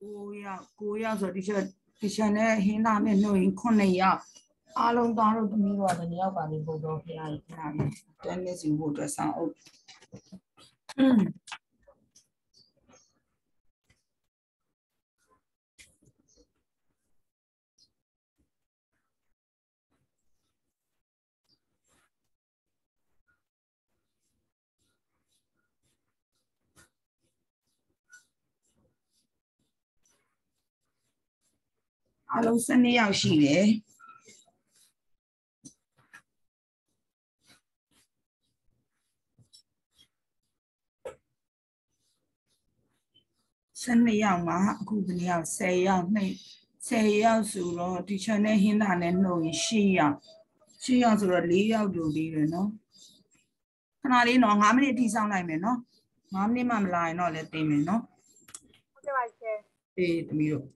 9ယောက်9ယောက်ဆိုဒီချက်ဒီချက်နဲ့ဟင်းသားနဲ့နှုတ်ရင်9ယောက်အားလုံးသားတို့သမီးတို့ကလည်းယောက်ပါလေဘုဒ္ဓဖရာကြီးခဏလေးတန်းနေစီဖို့အတွက်ဆောင်းအုပ် အလုံး12ယောက်ရှိတယ်12ယောက်မှာအခုဘယ်နှစ်ယောက်10ယောက်နှိမ့်10ယောက်ဆိုတော့ဒီချန်နဲ့ဟင်းတာနဲ့နှုတ်ရင်10ယောက်10ယောက်ဆိုတော့4ယောက်လိုသေးတယ်နော်ခဏလေးနော်9မိနစ်ထိစောင့်လိုက်မယ်နော်9မိနစ်မှမလာရင်တော့လည်းသိမယ်နော်ဟုတ်ကဲ့ပါရှင်အေးသမီးတို့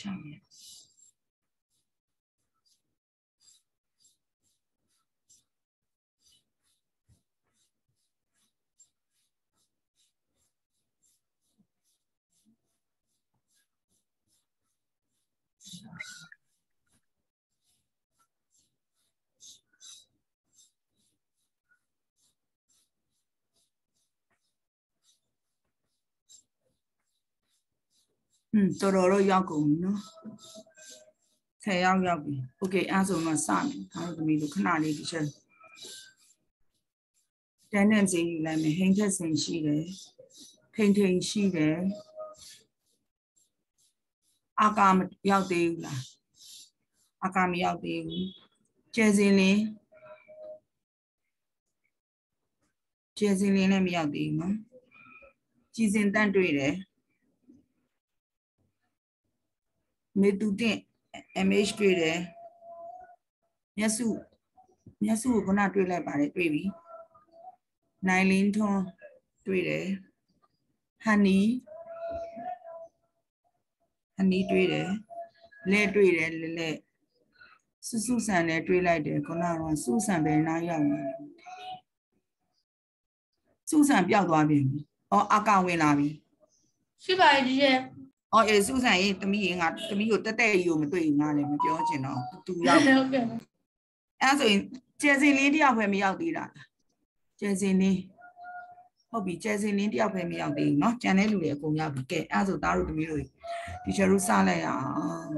ချမ်းရ อืมတော်တော်တော့ရောက်ကုန်ပြီနော်10ရောက်ရောက်ပြီโอเคအဲ့ဆိုတော့စမယ်ဒါတို့သမီးတို့ခဏလေးဒီချက်တန်းနဲ့စင်းယူလိုက်မယ်ဟင်းချက်စင်ရှိတယ်ထိန်ထိန်ရှိတယ်အာကာမရောက်သေးဘူးလားအာကာမရောက်သေးဘူးကျဲစင်းလေးကျဲစင်းလေးလည်းမရောက်သေးဘူးနော်ကြည်စင်တန့်တွေ့တယ် မေတူတင် MH တွေ့တယ်မျက်စုမျက်စုကိုခုနတွေ့လိုက်ပါတယ်တွေ့ပြီနိုင်လင်းထွန်းတွေ့တယ်ဟန်နီဟန်နီတွေ့တယ်လဲတွေ့တယ်လဲလဲစုစုဆန်လည်းတွေ့လိုက်တယ်ခုနကစုဆန်ပဲနားရောက်နေစုဆန်ပျောက်သွားပြီ။အော်အကောင်ဝင်လာပြီရှိပါရဲ့ရှင်။ အော်အေးစုဆန်ရေးတမီးရေငါတမီးကိုတက်တက်ရေကိုမတွေ့ရင်ငါလည်းမပြောချင်တော့သူရောက်ဟုတ်ကဲ့အဲ့ဆိုရင်ကျဲစင်လေးတယောက်ပဲမရောက်သေးတာကျဲစင်လေးဟုတ်ပြီကျဲစင်လေးတယောက်ပဲမရောက်သေးဘူးเนาะကျန်တဲ့လူတွေအကုန်ရောက်ပြီကဲအဲ့ဆိုသားတို့တမီးတို့ဒီချာတို့စလိုက်ရအောင်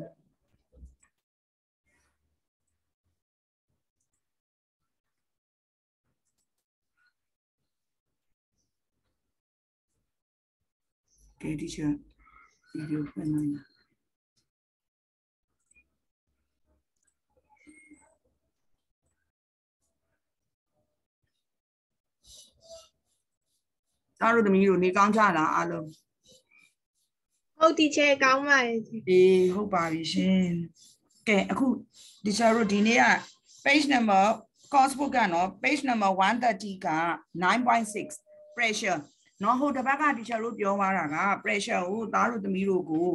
ကဲဒီချာ ဖွင့်လိုက်လားသားတို့သမီးတို့နေကောင်းကြလားအားလုံးဟုတ်တီချေကောင်းပါရဲ့အေးဟုတ်ပါပြီရှင်ကဲအခု teacher တို့ဒီနေ့က page number course book ကနော် page number 130က9.6 pressure နော်ဟိုတစ်ဘက်က teacher တို့ပြောသွားတာက pressure ကိုသားတို့သမီးတို့ကို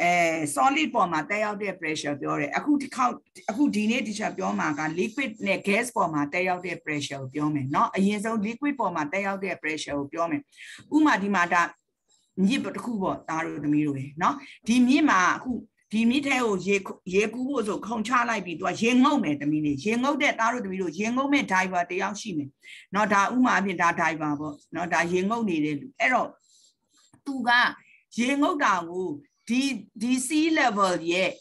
အဲ solid ပေါ်မှာတက်ရောက်တဲ့ pressure ပြောတယ်အခုဒီခေါက်အခုဒီနေ့ teacher ပြောမှာက liquid နဲ့ gas ပေါ်မှာတက်ရောက်တဲ့ pressure ကိုပြောမယ်နော်အရင်ဆုံး liquid ပေါ်မှာတက်ရောက်တဲ့ pressure ကိုပြောမယ်ဥမာဒီမှာဒါမြစ်တစ်ခုပေါ့သားတို့သမီးတို့ရေနော်ဒီမြစ်မှာအခု ဒီမြစ်ထဲကိုရေရေကူးဖို့ဆိုခုံချလိုက်ပြီးသူကရေငုံမယ်သမီးလေးရေငုံတဲ့သားတို့သမီးတို့ရေငုံမဲ့ diver တယောက်ရှိမယ်เนาะဒါဥမာအဖြစ်ဒါ diver ပေါ့เนาะဒါရေငုံနေတဲ့လူအဲ့တော့သူကရေငုံတာကိုဒီဒီ sea level ရဲ့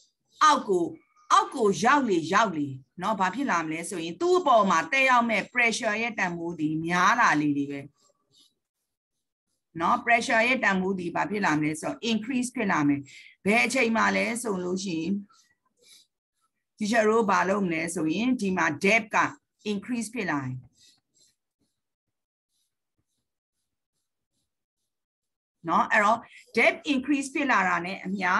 အောက်ကိုအောက်ကိုရောက်လေရောက်လေเนาะဘာဖြစ်လာမလဲဆိုရင်သူ့အပေါ်မှာတက်ရောက်မဲ့ pressure ရဲ့တန်ဖိုးဒီများလာလေလေပဲ เนาะ pressure ရဲ့တန်ဖိုးဒီဘာဖြစ်လာမလဲဆိုတော့ increase ဖြစ်လာမယ်ဘယ်အချိန်မှလဲဆိုလို့ရှိရင် teacher တို့ဘာလုပ်မလဲဆိုရင်ဒီမှာ depth က increase ဖြစ်လာတယ်เนาะအဲ့တော့ depth increase ဖြစ်လာတာ ਨੇ အမျှ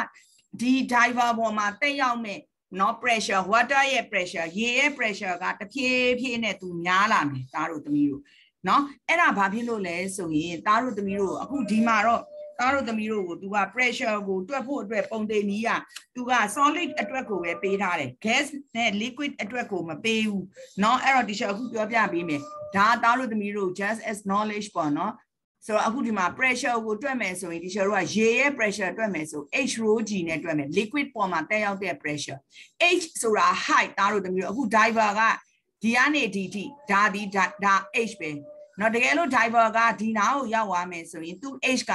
ဒီ diver ပေါ်မှာတက်ရောက်မဲ့เนาะ pressure water ရဲ့ pressure ရေရဲ့ pressure ကတဖြည်းဖြည်းနဲ့သူများလာမယ်သားတို့သမီးတို့ เนาะအဲ့ဒါဘာဖြစ်လို့လဲဆိုရင်သားတို့သမီးတို့အခုဒီမှာတော့သားတို့သမီးတို့ကို तू က pressure ကိုတွက်ဖို့အတွက်ပုံသေးနည်းက तू က solid အတွက်ကိုပဲပေးထားတယ် gas နဲ့ liquid အတွက်ကိုမပေးဘူးเนาะအဲ့တော့ teacher အခုပြောပြပေးမယ်ဒါသားတို့သမီးတို့ just as knowledge ပေါ့เนาะဆိုတော့အခုဒီမှာ pressure ကိုတွက်မယ်ဆိုရင် teacher တို့ကရေရဲ့ pressure တွက်မယ်ဆို h rho g နဲ့တွက်မယ် liquid ပေါ်မှာတက်ရောက်တဲ့ pressure h ဆိုတာ height သားတို့သမီးတို့အခု diver ကဒီကနေဒီထိဒါဒီဒါ h ပဲ เนาะတကယ်လို့ diver ကဒီနားကိုရောက်သွားမယ်ဆိုရင်သူ h က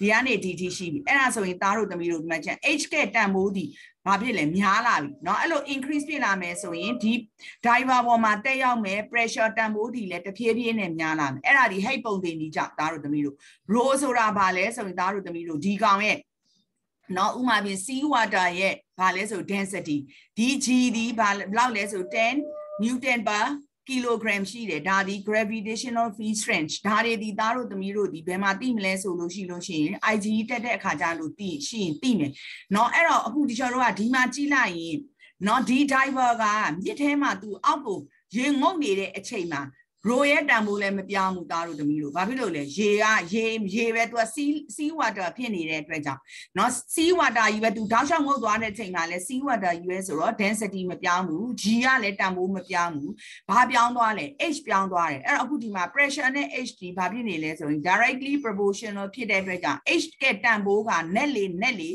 ဒီကနေဒီထိရှိပြီအဲ့ဒါဆိုရင်သားတို့သမီးတို့ဒီမှာကျန် h ကတန်ဖိုးဒီဘာဖြစ်လဲများလာပြီเนาะအဲ့လို increase ဖြစ်လာမယ်ဆိုရင်ဒီ diver ပေါ်မှာတက်ရောက်မယ် pressure တန်ဖိုးဒီလည်းတဖြည်းဖြည်းနဲ့များလာမယ်အဲ့ဒါဒီ height ပုံတင်ကြီးကြသားတို့သမီးတို့ rho ဆိုတာဘာလဲဆိုရင်သားတို့သမီးတို့ဒီကောင်ရဲ့နော်ဥမာပြင် sea water ရဲ့ဘာလဲဆို density ဒီ g ဒီဘာဘယ်လောက်လဲဆို10 newton per kilogram ရှိတယ်ဒါဒီ gravitational field strength ဒါတွေဒီသားတို့သမီးတို့ဒီဘယ်မှာသိမလဲဆိုလို့ရှိလို့ရှိရင် IGE တက်တဲ့အခါကျလို့သိရှိရင်သိမယ်เนาะအဲ့တော့အခုဒီချောတို့ကဒီမှာကြည့်လိုက်ရင်เนาะဒီ diver ကမြစ်ထဲမှာသူအောက်ကိုရေငုံနေတဲ့အချိန်မှာ ရိုရဲ့တန်ဖိုးလည်းမပြောင်းဘူးသားတို့သမီးတို့ဘာဖြစ်လို့လဲရေကရေရေပဲသူကစီးစီးဝါတာဖြစ်နေတဲ့အတွက်ကြောင့်เนาะစီးဝါတာကြီးပဲသူတောက်လျှောက်ငုတ်သွားတဲ့ချိန်မှာလည်းစီးဝါတာကြီးပဲဆိုတော့ density မပြောင်းဘူး G ကလည်းတန်ဖိုးမပြောင်းဘူးဘာပြောင်းသွားလဲ H ပြောင်းသွားတယ်အဲ့တော့အခုဒီမှာ pressure နဲ့ H ဒီဘာဖြစ်နေလဲဆိုရင် directly proportional ဖြစ်တဲ့အတွက်ကြောင့် H ကတန်ဖိုးက net လေ net လေ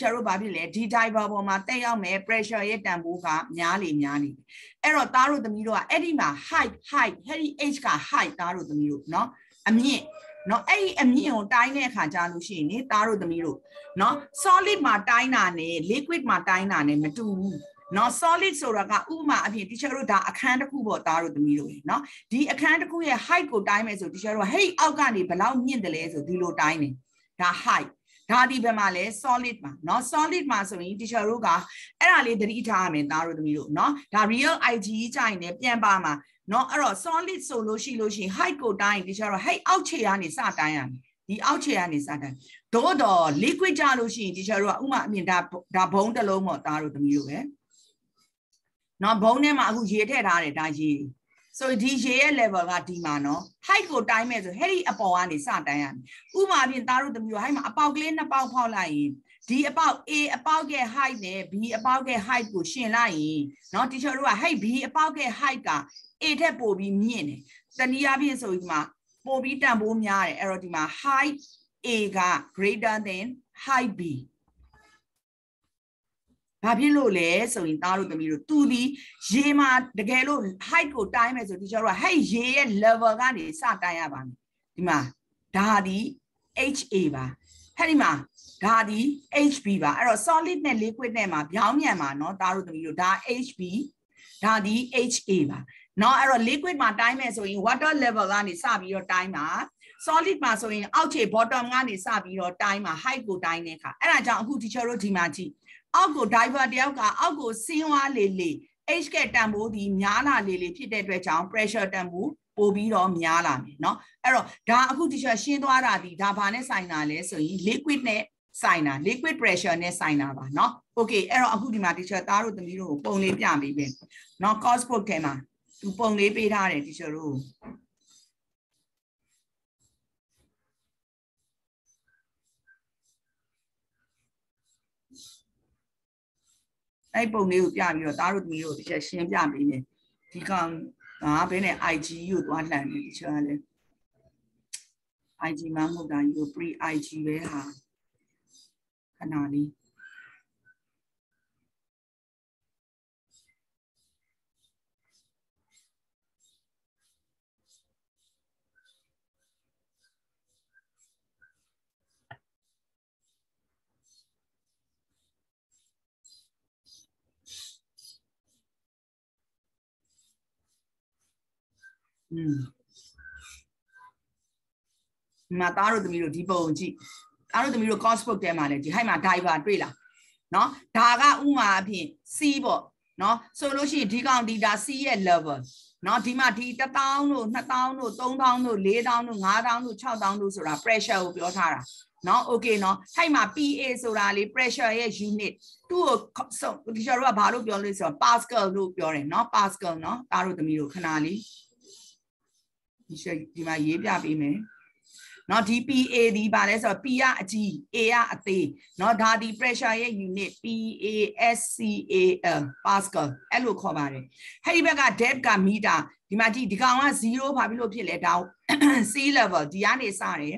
ကျတို့ဘာဖြစ်လဲဒီ diver ပေါ်မှာတက်ရောက်မယ် pressure ရဲ့တန်ဖိုးကများလေများနေတယ် အဲ့တော့သားတို့သမီးတို့ကအဲ့ဒီမှာ height height ဟဲ့ဒီ h က height သားတို့သမီးတို့เนาะအမြင့်เนาะအဲ့ဒီအမြင့်ကိုတိုင်းတဲ့အခါကြာလို့ရှိရင်နေသားတို့သမီးတို့เนาะ solid မှာတိုင်းတာနဲ့ liquid မှာတိုင်းတာနဲ့မတူဘူးเนาะ solid ဆိုတာကဥပမာအဖြစ် teacher တို့ဒါအခန်းတစ်ခုပေါ့သားတို့သမီးတို့ရေเนาะဒီအခန်းတစ်ခုရဲ့ height ကိုတိုင်းမယ်ဆို teacher တို့ဟဲ့အောက်ကနေဘယ်လောက်မြင့်တယ်လဲဆိုဒီလိုတိုင်းတယ်ဒါ height ဒါဒီဘယ်မှာလဲ solid မှာเนาะ solid မှာဆိုရင် teacher တို့ကအဲ့ဒါလေးသတိထားရမယ်သားတို့သမီးတို့เนาะဒါ real IGE ကြိုင်နေပြန်ပါမှာเนาะအဲ့တော့ solid ဆိုလို့ရှိလို့ရှိရင် height ကိုတိုင်း teacher တို့ height အောက်ခြေကနေစတိုင်းရမယ်ဒီအောက်ခြေကနေစတိုင်းသို့တော့ liquid ကြလို့ရှိရင် teacher တို့ကဥမာအမြင်ဒါဒါဘုံတစ်လုံးပေါ့သားတို့သမီးတို့ပဲเนาะဘုံထဲမှာအခုရေထည့်ထားတယ်ဒါရေ ဆိုဒီရေရဲ့ level ကဒီမှာနော် height ကိုတိုင်းမဲ့ဆိုဟဲ့ဒီအပေါ်ကနေစတိုင်းရမယ်ဥပမာဖြင့်သားတို့သမီးတို့ဟိုက်မှာအပေါက်ကလေးနှစ်ပေါက်ဖောက်လိုက်ရင်ဒီအပေါက် A အပေါက်ကရဲ့ height နဲ့ B အပေါက်ကရဲ့ height ကိုရှင်လိုက်ရင်เนาะ teacher တို့ကဟဲ့ B အပေါက်ကရဲ့ height က A ထက်ပိုပြီးမြင့်တယ်တနည်းအားဖြင့်ဆိုဒီမှာပိုပြီးတန်ဖိုးများတယ်အဲ့တော့ဒီမှာ height A က greater than height B ဘာဖြစ်လို့လဲဆိုရင်သားတို့သမီးတို့သူဒီရေမှာတကယ်လို့ height ကိုတိုင်းမယ်ဆိုဒီကျတော့ height ရေရဲ့ level ကနေစတိုင်းရပါမယ်ဒီမှာဒါဒီ HA ပါဟဲ့ဒီမှာဒါဒီ HB ပါအဲ့တော့ solid နဲ့ liquid နဲ့မှာပြောင်းမြန်ပါเนาะသားတို့သမီးတို့ဒါ HB ဒါဒီ HA ပါเนาะအဲ့တော့ liquid မှာတိုင်းမယ်ဆိုရင် water level ကနေစပြီးတော့တိုင်းပါ solid မှာဆိုရင်အောက်ခြေ bottom ကနေစပြီးတော့တိုင်းမှာ height ကိုတိုင်းတဲ့အခါအဲ့ဒါကြောင့်အခု teacher တို့ဒီမှာကြည့် အောက်ကို diver တယောက်ကအောက်ကိုဆင်းသွားလေလေ h ကတန်ဖိုးဒီများလာလေလေဖြစ်တဲ့အတွက်ကြောင့် pressure တန်ဖိုးပို့ပြီးတော့များလာမယ်เนาะအဲ့တော့ဒါအခု teacher ရှင်းသွားတာဒီဒါဘာနဲ့ဆိုင်တာလဲဆိုရင် liquid နဲ့ဆိုင်တာ liquid pressure နဲ့ဆိုင်တာပါเนาะ okay အဲ့တော့အခုဒီမှာ teacher သားတို့သမီးတို့ကိုပုံလေးပြပေးပဲเนาะ course book ထဲမှာသူပုံလေးပေးထားတယ် teacher တို့ အဲ့ပုံလေးကိုပြပြီးတော့သားတို့သမီးတို့တစ်ချက်ရှင်းပြပေးမယ်ဒီကောင်ငါဘယ်နဲ့ IG ကိုသွားလှန်နေတချို့ကလည်း IG မှမဟုတ်တာယူ pre IG ပဲဟာခဏလေး อืมဒီမှာသားတို့သမီးတို့ဒီပုံကြည့်သားတို့သမီးတို့ course book ထဲမှာလည်းဒီ height မှာ diver တွေ့လားเนาะဒါကဥမာအဖြစ် C ပေါ့เนาะဆိုလို့ရှိရင်ဒီကောင်ဒီဒါ C ရဲ့ level เนาะဒီမှာဒီ1000တို့2000တို့3000တို့4000တို့5000တို့6000တို့ဆိုတာ pressure ကိုပြောထားတာเนาะ okay เนาะ height မှာ PA ဆိုတာလေ pressure ရဲ့ unit သူ့ကိုဆိုဒီကျတော့ဘာလို့ပြောလို့ဆိုတော့ pascal လို့ပြောတယ်เนาะ pascal เนาะသားတို့သမီးတို့ခဏလေး ဒီရှိဒီမှာရေးပြပေးမယ်နော်ဒီ PA ဒီပါလဲဆိုတော့ P ကအကြီး A ကအသေးနော်ဒါဒီ pressure ရဲ့ unit PASCAL Pascal အဲ့လိုခေါ်ပါတယ်ဟဲ့ဒီဘက်က depth က meter ဒီမှာကြည့်ဒီကောင်က0ဘာဖြစ်လို့ဖြစ်လဲဒါ sea level ဒီကနေစတယ်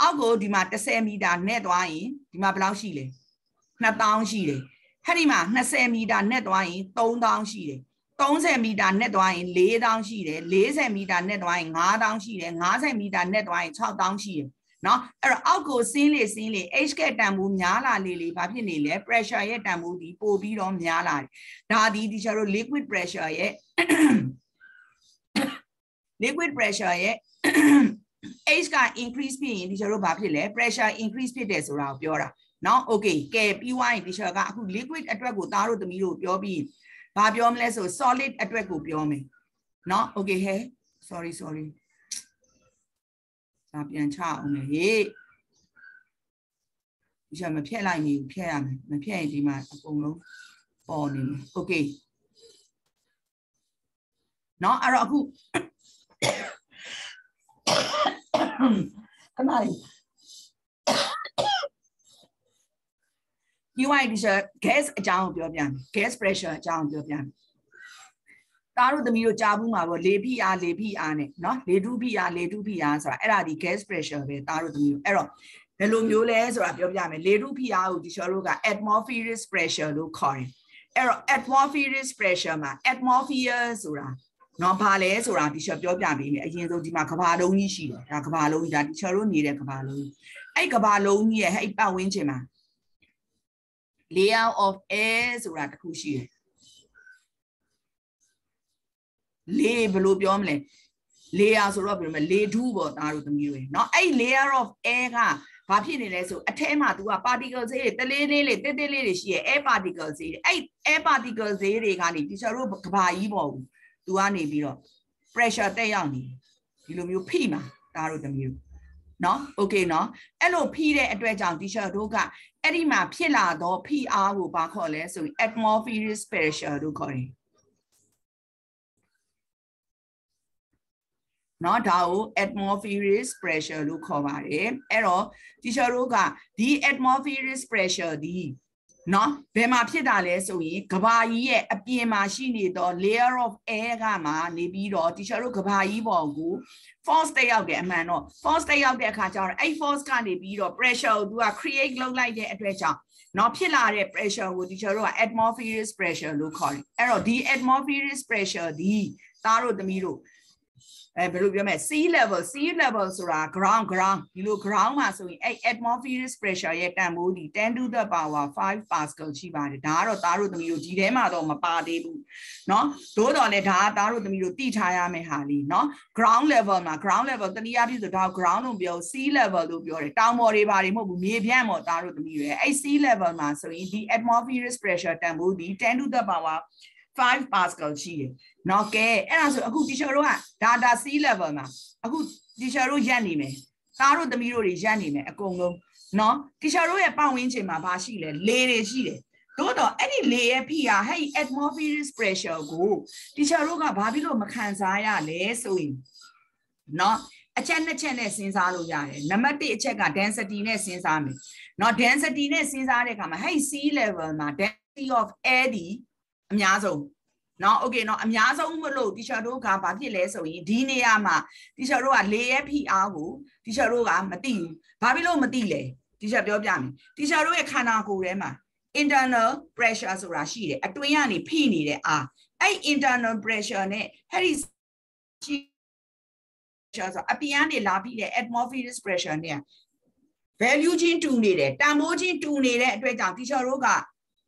အောက်ကိုဒီမှာ10မီတာနဲ့သွားရင်ဒီမှာဘယ်လောက်ရှိလဲ2000ရှိတယ်ဟဲ့ဒီမှာ20မီတာနဲ့သွားရင်3000ရှိတယ် 30မီတာနဲ့သွားရင်4000ရှိတယ်40မီတာနဲ့သွားရင်5000ရှိတယ်50မီတာနဲ့သွားရင်6000ရှိတယ်เนาะအဲ့တော့အောက်ကိုဆင်းလေဆင်းလေ H ကတန်ဖိုးများလာလေလေဘာဖြစ်နေလဲ pressure ရဲ့တန်ဖိုးဒီပို့ပြီးတော့များလာတယ်ဒါဒီဒီကျတို့ liquid pressure ရဲ့ liquid pressure ရဲ့ H က increase ဖြစ်ရင်ဒီကျတို့ဘာဖြစ်လဲ pressure increase ဖြစ်တယ်ဆိုတာကိုပြောတာเนาะ okay ကဲပြီးွားရင်ဒီကျကအခု liquid အတွက်ကိုသားတို့သမီးတို့ပြောပြီး ဘာပြောမလဲဆို solid အတွက်ကိုပြောမယ်เนาะ okay ဟဲ sorry sorry ဒါပြန်ချအောင်လေဟေးဒီချက်မဖြတ်လိုက်နေဘူးဖြတ်ရမယ်မဖြတ်ရင်ဒီမှာအကုန်လုံးပေါ်နေမယ် okay เนาะအဲ့တော့အခုခဏလေး UI ဒီချက် gas အကြောင်းကိုပြောပြမယ် gas pressure အကြောင်းကိုပြောပြမယ်သားတို့သမီးတို့ကြားဘူးမှာပေါ့လေဖိအားလေဖိအားနဲ့เนาะလေထုဖိအားလေထုဖိအားဆိုတာအဲ့ဒါဒီ gas pressure ပဲသားတို့သမီးတို့အဲ့တော့ဘယ်လိုမျိုးလဲဆိုတာပြောပြမယ်လေထုဖိအားကိုဒီချောတို့က atmospheric pressure လို့ခေါ်တယ်အဲ့တော့ atmospheric pressure မှာ atmosphere ဆိုတာနော်ဘာလဲဆိုတာဒီချက်ပြောပြပေးမယ်အရင်ဆုံးဒီမှာကဘာလုံးကြီးရှိတယ်ဒါကဘာလုံးကြီးဒါဒီချက်တို့နေတဲ့ကဘာလုံးကြီးအဲ့ကဘာလုံးကြီးရဲ့အဲ့ပတ်ဝန်းကျင်မှာ layer of air ဆိုတာတစ်ခုရှိတယ်လေဘယ်လိုပြောမလဲ layer ဆိုတော့ဘယ်လိုမလဲလေဒူးပေါ့သားတို့သမီးတွေเนาะအဲ့ layer of air ကဘာဖြစ်နေလဲဆိုအထဲမှာ तू က particle ဈေးတွေတလေးလေးလေးတစ်တစ်လေးတွေရှိရဲ့ air particle ဈေးတွေအဲ့ air particle ဈေးတွေကနေဒီချောတို့ကဘာကြီးပေါ့ဘူး तू ကနေပြီးတော့ pressure တက်ရောက်နေဒီလိုမျိုးဖိမှာသားတို့သမီးတို့เนาะ okay เนาะအဲ့လိုဖိတဲ့အတွက်ကြောင့်ဒီချောတို့က အဲ့ဒီမှာဖြစ်လာသောဖိအားကိုဘာခေါ်လဲဆိုရင် atmospheric pressure လို့ခေါ်တယ်เนาะဒါကို atmospheric pressure လို့ခေါ်ပါတယ်အဲ့တော့ teacher တို့ကဒီ atmospheric pressure ဒီเนาะဘယ်မှာဖြစ်တာလဲဆိုရင်ကဘာကြီးရဲ့အပြင်မှာရှိနေသော layer of air ကမှနေပြီးတော့ teacher တို့ကဘာကြီးပေါ်ကို force တက်ရောက်တယ်အမှန်တော့ force တက်ရောက်တဲ့အခါကျတော့အဲ့ force ကနေပြီးတော့ pressure ကိုသူက create လုပ်လိုက်တဲ့အတွက်ကြောင့်နော်ဖြစ်လာတဲ့ pressure ကို teacher တို့က atmospheric pressure လို့ခေါ်တယ်အဲ့တော့ဒီ atmospheric pressure ဒီသားတို့သမီးတို့ အဲဘယ်လိုပြောမလဲ sea level sea level ဆိုတာ ground ground ဒီလို ground မှာဆိုရင်အဲ့ atmospheric pressure ရဲ့တန်ဖိုးဒီ10 to the power 5 pascal ရှိပါတယ်ဒါကတော့သားတို့သမီးတို့ဒီထဲမှာတော့မပါသေးဘူးเนาะသို့တော်လည်းဒါကသားတို့သမီးတို့သိထားရမယ့်ဟာလေးเนาะ ground level မှာ ground level တနည်းအားဖြင့်ဆိုဒါ ground လို့ပြော sea level လို့ပြောတယ်တောင်ပေါ်တွေပါတွေမဟုတ်ဘူးမြေပြန့်ပေါ်သားတို့သမီးတွေအဲ့ sea level မှာဆိုရင်ဒီ atmospheric pressure တန်ဖိုးဒီ10 to the power 5 pascal ရှိတယ်။နော်ကဲအဲ့ဒါဆိုအခု teacher တို့က data C level မှာအခု teacher တို့ရက်နေမယ်။သားတို့သမီးတို့တွေရက်နေမယ်အကုန်လုံး။နော် teacher တို့ရဲ့ပတ်ဝန်းကျင်မှာဘာရှိလဲလေတွေရှိတယ်။သို့တော့အဲ့ဒီလေရဲ့ဖိအားဟဲ့ atmospheric pressure ကို teacher တို့ကဘာဖြစ်လို့မခံစားရလဲဆိုရင်နော်အချက်နှစ်ချက်နဲ့စဉ်းစားလို့ရတယ်။နံပါတ်1အချက်က density နဲ့စဉ်းစားမယ်။နော် density နဲ့စဉ်းစားတဲ့အခါမှာဟဲ့ sea level မှာ density of air ဒီ အများဆုံးเนาะโอเคเนาะအများဆုံးမလို့ teacher တို့ကဘာဖြစ်လဲဆိုရင်ဒီနေရာမှာ teacher တို့ကလေရဲ့ဖိအားကို teacher တို့ကမသိဘူးဘာဖြစ်လို့မသိလဲ teacher ပြောပြမယ် teacher တို့ရဲ့ခန္ဓာကိုယ်ထဲမှာ internal pressure ဆိုတာရှိတယ်အတွင်းကနေဖိနေတဲ့အားအဲ့ internal pressure နဲ့ဟဲ့ဒီရှိဆိုအပြင်ကနေလာပြီးတဲ့ atmospheric pressure နဲ့ value ချင်းတူနေတယ်တန်ဖိုးချင်းတူနေတဲ့အတွက်ကြောင့် teacher တို့က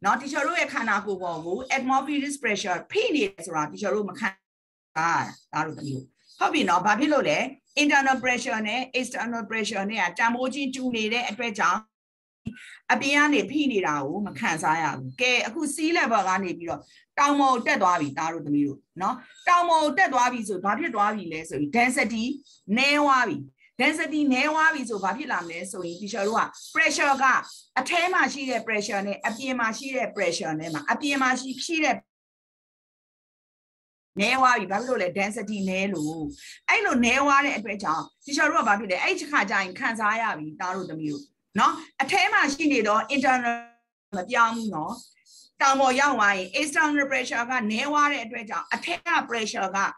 နော် teacher တို့ရဲ့ခန္ဓာကိုယ်ပေါ်ကို atmospheric pressure ဖိနေတယ်ဆိုတာ teacher တို့မခံတာဒါတို့သမီးဟုတ်ပြီနော်ဘာဖြစ်လို့လဲ internal pressure နဲ့ external pressure နဲ့ကတန်ဖိုးချင်းတူနေတဲ့အတွက်ကြောင့်အပြင်ကနေဖိနေတာကိုမခံစားရဘူးကဲအခု sea level ကနေပြီးတော့တောင်ပေါ်တက်သွားပြီသားတို့သမီးတို့နော်တောင်ပေါ်တက်သွားပြီဆိုဘာဖြစ်သွားပြီလဲဆိုပြီး density နည်းသွားပြီ density နည်းသွားပြီဆိုဘာဖြစ်လာမလဲဆိုရင် teacher တို့က pressure ကအထဲမှာရှိတဲ့ pressure နဲ့အပြင်မှာရှိတဲ့ pressure နဲ့မှာအပြင်မှာရှိရှိတဲ့နဲဝါပြီဘာဖြစ်လို့လဲ density နဲလို့အဲ့လိုနဲဝါတဲ့အတွက်ကြောင့် teacher တို့ကဘာဖြစ်လဲအဲ့ဒီခါကျရင်ခံစားရပြီတားတို့သမီးတို့နော်အထဲမှာရှိနေတော့ internal မပြောင်းဘူးနော်တောင်ပေါ်ရောက်သွားရင် external pressure ကနဲဝါတဲ့အတွက်ကြောင့်အထက်က pressure ကဖြစ်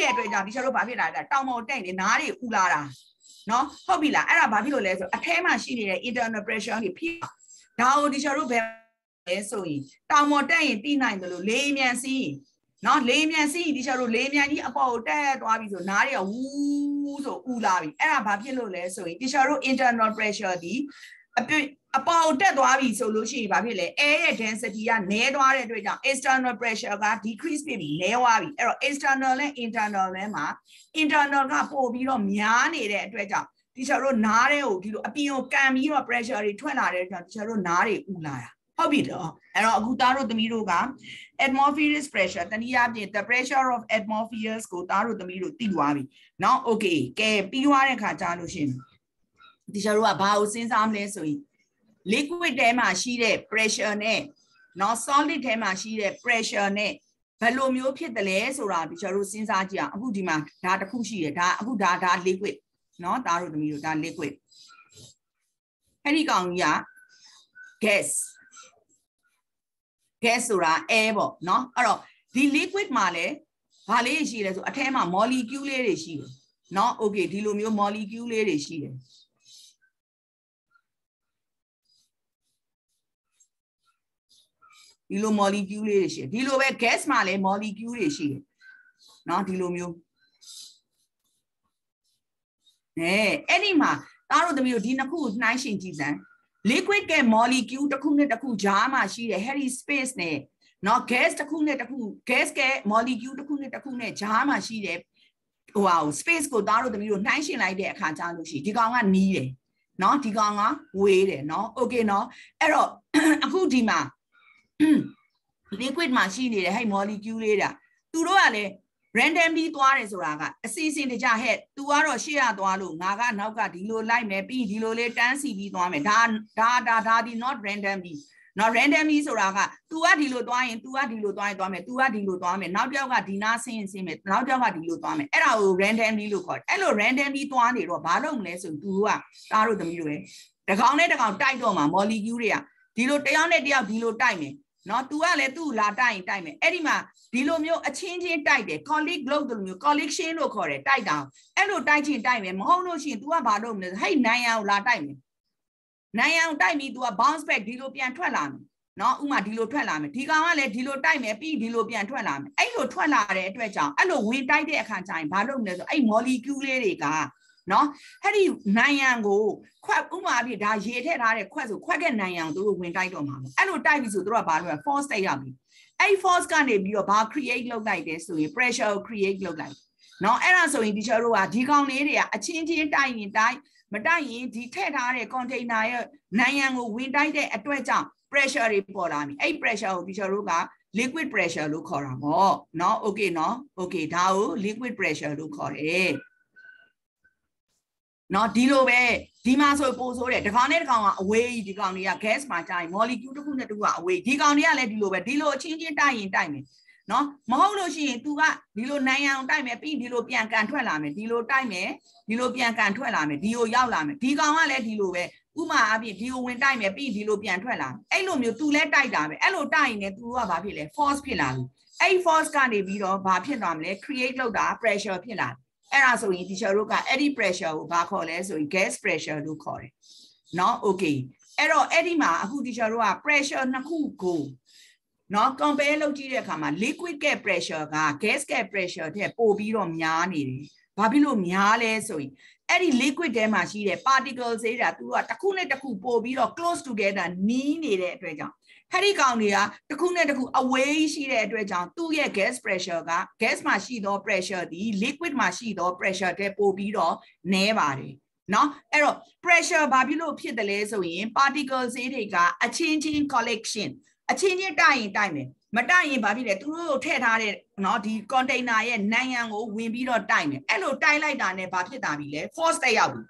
တဲ့အတွက်ကြောင့်ဒီချက်တို့ဘာဖြစ်လာလဲတောင်ပေါ်တက်နေနားတွေဥလာတာနော်ဟုတ်ပြီလားအဲ့ဒါဘာဖြစ်လို့လဲဆိုအထဲမှာရှိနေတဲ့ internal pressure တွေဖြစ်ဒါကိုဒီချက်တို့ဘယ်လဲဆိုရင်တောင်ပေါ်တက်ရင်တိနိုင်တယ်လို့လေးမြန်စီးနော်လေးမြန်စီးဒီချက်တို့လေးမြန်ကြီးအပေါ်ကိုတက်သွားပြီဆိုနားတွေကဝူးဆိုဥလာပြီအဲ့ဒါဘာဖြစ်လို့လဲဆိုရင်ဒီချက်တို့ internal pressure ဒီအပြ အပေါ်တက်သွားပြီဆိုလို့ရှိရင်ဘာဖြစ်လဲ air ရဲ့ density ကနည်းသွားတဲ့အတွက်ကြောင့် external pressure က decrease ဖြစ်ပြီးနည်းသွားပြီအဲ့တော့ external နဲ့ internal လဲမှာ internal ကပို့ပြီးတော့များနေတဲ့အတွက်ကြောင့်ဒီချာတို့နားတွေကိုဒီလိုအပြင်ကိုကန်ပြီးတော့ pressure တွေထွက်လာတဲ့ကြောင့်ဒီချာတို့နားတွေဥလာတာဟုတ်ပြီတော့အဲ့တော့အခုသားတို့သမီးတို့က atmospheric pressure တနည်းအားဖြင့် the pressure of atmospheres ကိုသားတို့သမီးတို့သိသွားပြီနော် okay ကဲပြီးွားတဲ့ခါကြားလို့ရှင်ဒီချာတို့ကဘာကိုစဉ်းစားမလဲဆိုရင် liquid ထဲမှာရှိတဲ့ pressure နဲ့เนาะ solid ထဲမှာရှိတဲ့ pressure နဲ့ဘယ်လိုမျိုးဖြစ်တယ်လဲဆိုတာဒီကျွန်တော်တို့စဉ်းစားကြည့်အောင်အခုဒီမှာဒါတစ်ခုရှိတယ်ဒါအခုဒါဒါ liquid เนาะဒါတို့သမီးတို့ဒါ liquid အဲ့ဒီကောင်ကြီးက gas gas ဆိုတာ air ပေါ့เนาะအဲ့တော့ဒီ liquid မှာလဲဘာလေးရှိလဲဆိုအထဲမှာ molecule လေးတွေရှိတယ်เนาะ okay ဒီလိုမျိုး molecule လေးတွေရှိတယ် ဒီလို molecule လေးတွေရှိတယ်ဒီလိုပဲ gas မှာလည်း molecule တွေရှိတယ်เนาะဒီလိုမျိုးနဲအဲ့ဒီမှာသားတို့သမီးတို့ဒီနှစ်ခုကိုနှိုင်းယှဉ်ကြည့်စမ်း liquid က molecule တစ်ခုနဲ့တစ်ခုကြားမှာရှိတဲ့ hairy space နဲ့နော် gas တစ်ခုနဲ့တစ်ခု gas က molecule တစ်ခုနဲ့တစ်ခုနဲ့ကြားမှာရှိတဲ့ဟိုဟာ space ကိုသားတို့သမီးတို့နှိုင်းယှဉ်လိုက်တဲ့အခါကျလို့ရှိဒီကောင်ကနီးတယ်နော်ဒီကောင်ကဝေးတယ်နော် okay နော်အဲ့တော့အခုဒီမှာ liquid မှာရှိနေတဲ့ဟဲ့ molecule လေးတာသူတို့ကလည်း randomly သွားတယ်ဆိုတာကအစီအစဉ်တကြဟဲ့ तू ကတော့ရှေ့ရသွားလို့ငါကနောက်ကဒီလိုလိုက်မယ်ပြီးဒီလိုလေးတန်းစီပြီးသွားမယ်ဒါဒါဒါဒါဒီ not randomly နော် randomly ဆိုတာက तू ကဒီလိုသွားရင် तू ကဒီလိုသွားရင်သွားမယ် तू ကဒီလိုသွားမယ်နောက်တစ်ယောက်ကဒီနာဆင်းရင်ဆင်းမယ်နောက်တစ်ယောက်ကဒီလိုသွားမယ်အဲ့ဒါကို randomly လို့ခေါ်တယ်အဲ့လို randomly သွားနေတော့ဘာလုပ်မလဲဆိုရင် तू ကသားတို့သမီးတို့ရယ်တကောင်နဲ့တကောင်တိုက်တော့မှာ molecule တွေကဒီလိုတယောက်နဲ့တယောက်ဒီလိုတိုက်မယ် နော်သူကလည်းသူ့လာတိုက်ရင်တိုက်မယ်အဲ့ဒီမှာဒီလိုမျိုးအချင်းချင်းတိုက်တယ် colleague globe တို့လိုမျိုး collection လို့ခေါ်တယ်တိုက်တာအဲ့လိုတိုက်ချင်းတိုက်မယ်မဟုတ်လို့ရှိရင် तू ကဘာလုပ်မလဲဟဲ့နိုင်အောင်လာတိုက်မယ်နိုင်အောင်တိုက်ပြီး तू က bounce back ဒီလိုပြန်ထွက်လာမယ်နော်ဥမာဒီလိုထွက်လာမယ်ဒီကောင်ကလည်းဒီလိုတိုက်မယ်ပြီးဒီလိုပြန်ထွက်လာမယ်အဲ့လိုထွက်လာတဲ့အတွက်ကြောင့်အဲ့လိုဝင်တိုက်တဲ့အခါကျရင်ဘာလုပ်မလဲဆိုအဲ့ molecule လေးတွေက နော်အဲ့ဒီနိုင်ရန်ကိုခွက်ဥမာအဖြစ်ဒါရေထည့်ထားတဲ့ခွက်ဆိုခွက်ကနိုင်ရန်ကိုသူတို့ဝင်တိုက်တော့မှာပေါ့အဲ့လိုတိုက်ပြီဆိုသူတို့ကဘာလုပ်လဲ force တိုက်ရပြီအဲ့ force ကနေပြီးတော့ဘာ create လုပ်လိုက်တယ်ဆိုရင် pressure ကို create လုပ်လိုက်နော်အဲ့ဒါဆိုရင် teacher တို့ကဒီကောင်လေးတွေကအချင်းချင်းတိုက်ရင်တိုက်မတိုက်ရင်ဒီထည့်ထားတဲ့ container ရဲ့နိုင်ရန်ကိုဝင်တိုက်တဲ့အတွက်ကြောင့် pressure တွေပေါ်လာပြီအဲ့ pressure ကို teacher တို့က liquid pressure လို့ခေါ်တာပေါ့เนาะ okay เนาะ okay ဒါကို liquid pressure လို့ခေါ်တယ် နော်ဒီလိုပဲဒီမှာဆိုပိုဆိုးတယ်တစ်ကောင်နဲ့တစ်ကောင်ကအဝေးကြီးဒီကောင်တွေက gas မှာကြာရင် molecule တစ်ခုနဲ့တစ်ခုကအဝေးဒီကောင်တွေကလည်းဒီလိုပဲဒီလိုအချင်းချင်းတိုက်ရင်တိုက်မယ်နော်မဟုတ်လို့ရှိရင် तू ကဒီလိုနိုင်အောင်တိုက်မယ်ပြီးဒီလိုပြန်ကန်ထွက်လာမယ်ဒီလိုတိုက်မယ်ဒီလိုပြန်ကန်ထွက်လာမယ်ဒီကိုရောက်လာမယ်ဒီကောင်ကလည်းဒီလိုပဲဥမာအပြင်ဒီကိုဝင်တိုက်မယ်ပြီးဒီလိုပြန်ထွက်လာအဲ့လိုမျိုး तू လဲတိုက်တာပဲအဲ့လိုတိုက်ရင်လည်း तू ကဘာဖြစ်လဲ force ဖြစ်လာပြီအဲ့ force ကနေပြီးတော့ဘာဖြစ်သွားမလဲ create လုပ်တာ pressure ဖြစ်လာတယ် အဲ့ဒါဆိုရင် teacher တို့ကအဲ့ဒီ pressure ကိုဘာခေါ်လဲဆိုရင် gas pressure လို့ခေါ်တယ်เนาะ okay အဲ့တော့အဲ့ဒီမှာအခု teacher တို့က pressure နှစ်ခုကိုနော် compare လုပ်ကြည့်တဲ့အခါမှာ liquid gas pressure က gas gas pressure ထက်ပိုပြီးတော့များနေတယ်။ဘာဖြစ်လို့များလဲဆိုရင်အဲ့ဒီ liquid ထဲမှာရှိတဲ့ particles တွေကသူကတစ်ခုနဲ့တစ်ခုပို့ပြီးတော့ close together နီးနေတဲ့အတွက်ကြောင့် ဟဲ့ဒီကောင်တွေကတစ်ခုနဲ့တစ်ခု away ရှိတဲ့အတွက်ကြောင့်သူ့ရဲ့ gas pressure က gas မှာရှိသော pressure ဒီ liquid မှာရှိသော pressure တဲ့ပိုပြီးတော့နည်းပါတယ်နော်အဲ့တော့ pressure ဘာဖြစ်လို့ဖြစ်တယ်လဲဆိုရင် particle ဈေးတွေကအချင်းချင်း collection အချင်းချင်းတိုက်ရင်တိုက်မယ်မတိုက်ရင်ဘာဖြစ်လဲသူတို့ထည့်ထားတဲ့နော်ဒီ container ရဲ့နိုင်ငံကိုဝင်ပြီးတော့တိုက်မယ်အဲ့လိုတိုက်လိုက်တာနဲ့ဘာဖြစ်တာပြီလဲ force တက်ရောက်ပြီ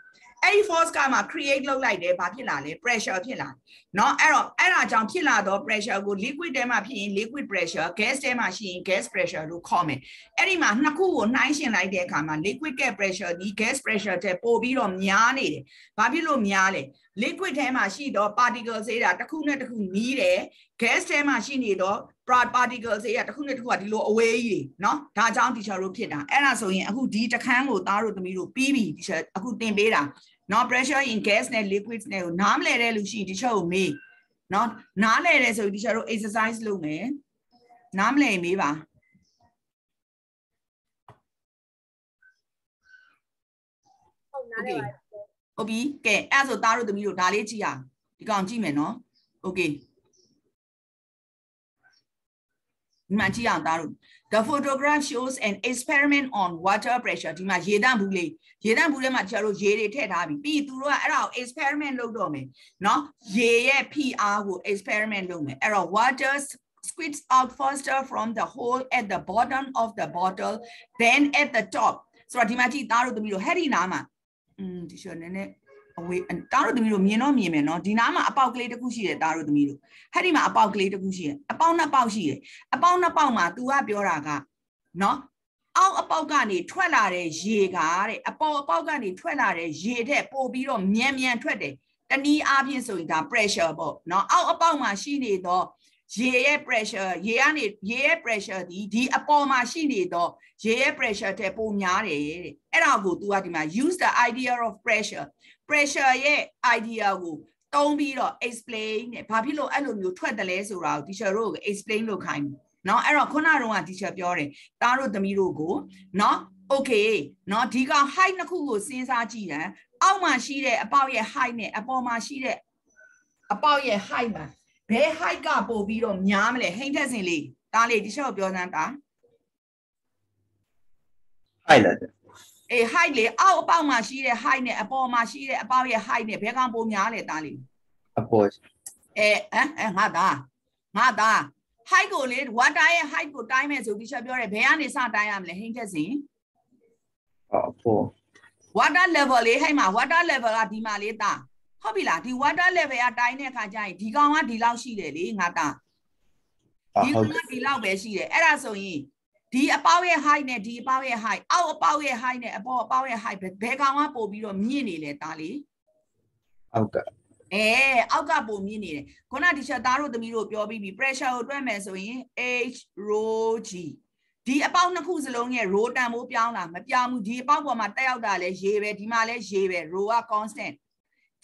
အဲ့ဒီ force ကမှ create လုပ်လိုက်တယ်ဘာဖြစ်လာလဲ pressure ဖြစ်လာเนาะအဲ့တော့အဲ့ဒါကြောင့်ဖြစ်လာတော့ pressure ကို liquid ထဲမှာဖြစ်ရင် liquid pressure gas ထဲမှာရှိရင် gas pressure လို့ခေါ်မယ်အဲ့ဒီမှာနှစ်ခုကိုနှိုင်းယှဉ်လိုက်တဲ့အခါမှာ liquid gas pressure ဒီ gas pressure တဲ့ပို့ပြီးတော့များနေတယ်ဘာဖြစ်လို့များလဲ liquid ထဲမှာရှိတော့ particles တွေကတစ်ခုနဲ့တစ်ခုနီးတယ် gas ထဲမှာရှိနေတော့ particles တွေကတစ်ခုနဲ့တစ်ခုကဒီလိုအဝေးကြီးတွေเนาะဒါကြောင့် teacher တို့ဖြစ်တာအဲ့ဒါဆိုရင်အခုဒီတခန်းကိုသားတို့သမီးတို့ပြီးပြီ teacher အခုသင်ပေးတာ เนาะ pressure in gas နဲ့ liquids နဲ့ကိုနားမလဲတဲ့လူရှိရင် teacher ကိုမေးเนาะနားလဲတယ်ဆိုရင် teacher တို့ exercise လုပ်မယ်နားမလဲမေးပါဟုတ်နားတယ်ပါ ဟုတ်ပြီကဲအဲ့ဆိုသားတို့သမီးတို့ဒါလေးကြည့်အောင်ဒီကောင်ကြည့်မယ်နော်โอเคဒီမှာကြည့်အောင်သားတို့ The photograph shows an experiment on water pressure ဒီမှာရေတန့်ဘူးလေးရေတန့်ဘူးထဲမှာကျတော့ရေတွေထည့်ထားပြီပြီးသူတို့ကအဲ့ဒါကို experiment လုပ်တော့မယ်เนาะရေရဲ့ PR ကို experiment လုပ်မယ်အဲ့တော့ water squirts out faster from the hole at the bottom of the bottle than at the top ဆိုတော့ဒီမှာကြည့်သားတို့သမီးတို့ဟဲ့ဒီနားမှာอืมဒီဆိုနည်းနည်း အဝေးတားတို့သမီးတို့မြင်တော့မြင်မယ်နော်ဒီနားမှာအပေါက်ကလေးတစ်ခုရှိတယ်တားတို့သမီးတို့ဟဲ့ဒီမှာအပေါက်ကလေးတစ်ခုရှိတယ်အပေါက်နှစ်ပေါက်ရှိတယ်အပေါက်နှစ်ပေါက်မှာ तू ကပြောတာကနော်အောက်အပေါက်ကနေထွက်လာတဲ့ရေကတဲ့အပေါ်အပေါက်ကနေထွက်လာတဲ့ရေတဲ့ပို့ပြီးတော့မြန်မြန်ထွက်တယ်တနည်းအားဖြင့်ဆိုရင်ဒါ pressure ပေါ့နော်အောက်အပေါက်မှာရှိနေတော့ရေရဲ့ pressure ရေကနေရေရဲ့ pressure ဒီဒီအပေါ်မှာရှိနေတော့ရေရဲ့ pressure တဲ့ပိုများတယ်တဲ့အဲ့ဒါကို तू ကဒီမှာ use the idea of pressure pressure ရဲ့ idea ကိုတုံးပြီးတော့ explain နဲ့ဘာဖြစ်လို့အဲ့လိုမျိုးထွက်တယ်လဲဆိုတာကို teacher တို့ကို explain လုပ်ခိုင်းတယ်เนาะအဲ့တော့ခုနကတော့ teacher ပြောတယ်တားတို့သမီးတို့ကိုเนาะ okay เนาะဒီကောင် height နှစ်ခုကိုစဉ်းစားကြည့်တယ်အောက်မှာရှိတဲ့အပေါက်ရဲ့ height နဲ့အပေါ်မှာရှိတဲ့အပေါက်ရဲ့ height မှာဘယ် height ကပို့ပြီးတော့များမလဲဟိမ့်ထက်စင်လေးတားလေး teacher ကိုပြောစမ်းတာ height လား အေး height လေအောက်အပေါက်မှာရှိတဲ့ height နဲ့အပေါ်မှာရှိတဲ့အပေါက်ရဲ့ height နဲ့ဘယ်ကောင်ပိုများလဲတားလေးအပေါ်အဲအဲငါသားငါသား height ကိုလေ water ရဲ့ height ကိုတိုင်းမယ်ဆိုပြီးချက်ပြောတယ်ဘယ်ကနေစတိုင်းရမလဲဟိမ့်ချက်စင်အပေါ် water level လေးဟိုက်မှာ water level ကဒီမှာလေးသားဟုတ်ပြီလားဒီ water level ကတိုင်းတဲ့အခါကျရင်ဒီကောင်ကဒီလောက်ရှိတယ်လေငါသားဒီဟုတ်ကောင်ကဒီလောက်ပဲရှိတယ်အဲ့ဒါဆိုရင် ဒီအပေါက်ရဲ့ height နဲ့ဒီအပေါက်ရဲ့ height အောက်အပေါက်ရဲ့ height နဲ့အပေါ်အပေါက်ရဲ့ height ဘယ်ကောင်ကပို့ပြီးတော့မြင့်နေလဲသားလေးအောက်ကအဲအောက်ကပုံမြင့်နေတယ်ခုနဒီချက်သားတို့သမီးတို့ပြောပြီးပြီ pressure ကိုတွက်မယ်ဆိုရင် h rho g ဒီအပေါက်နှစ်ခုစလုံးရဲ့ rho တန်ဖိုးပြောင်းလာမပြောင်းဘူးဒီအပေါက်ပေါ်မှာတက်ရောက်တာလဲရေပဲဒီမှာလဲရေပဲ rho က constant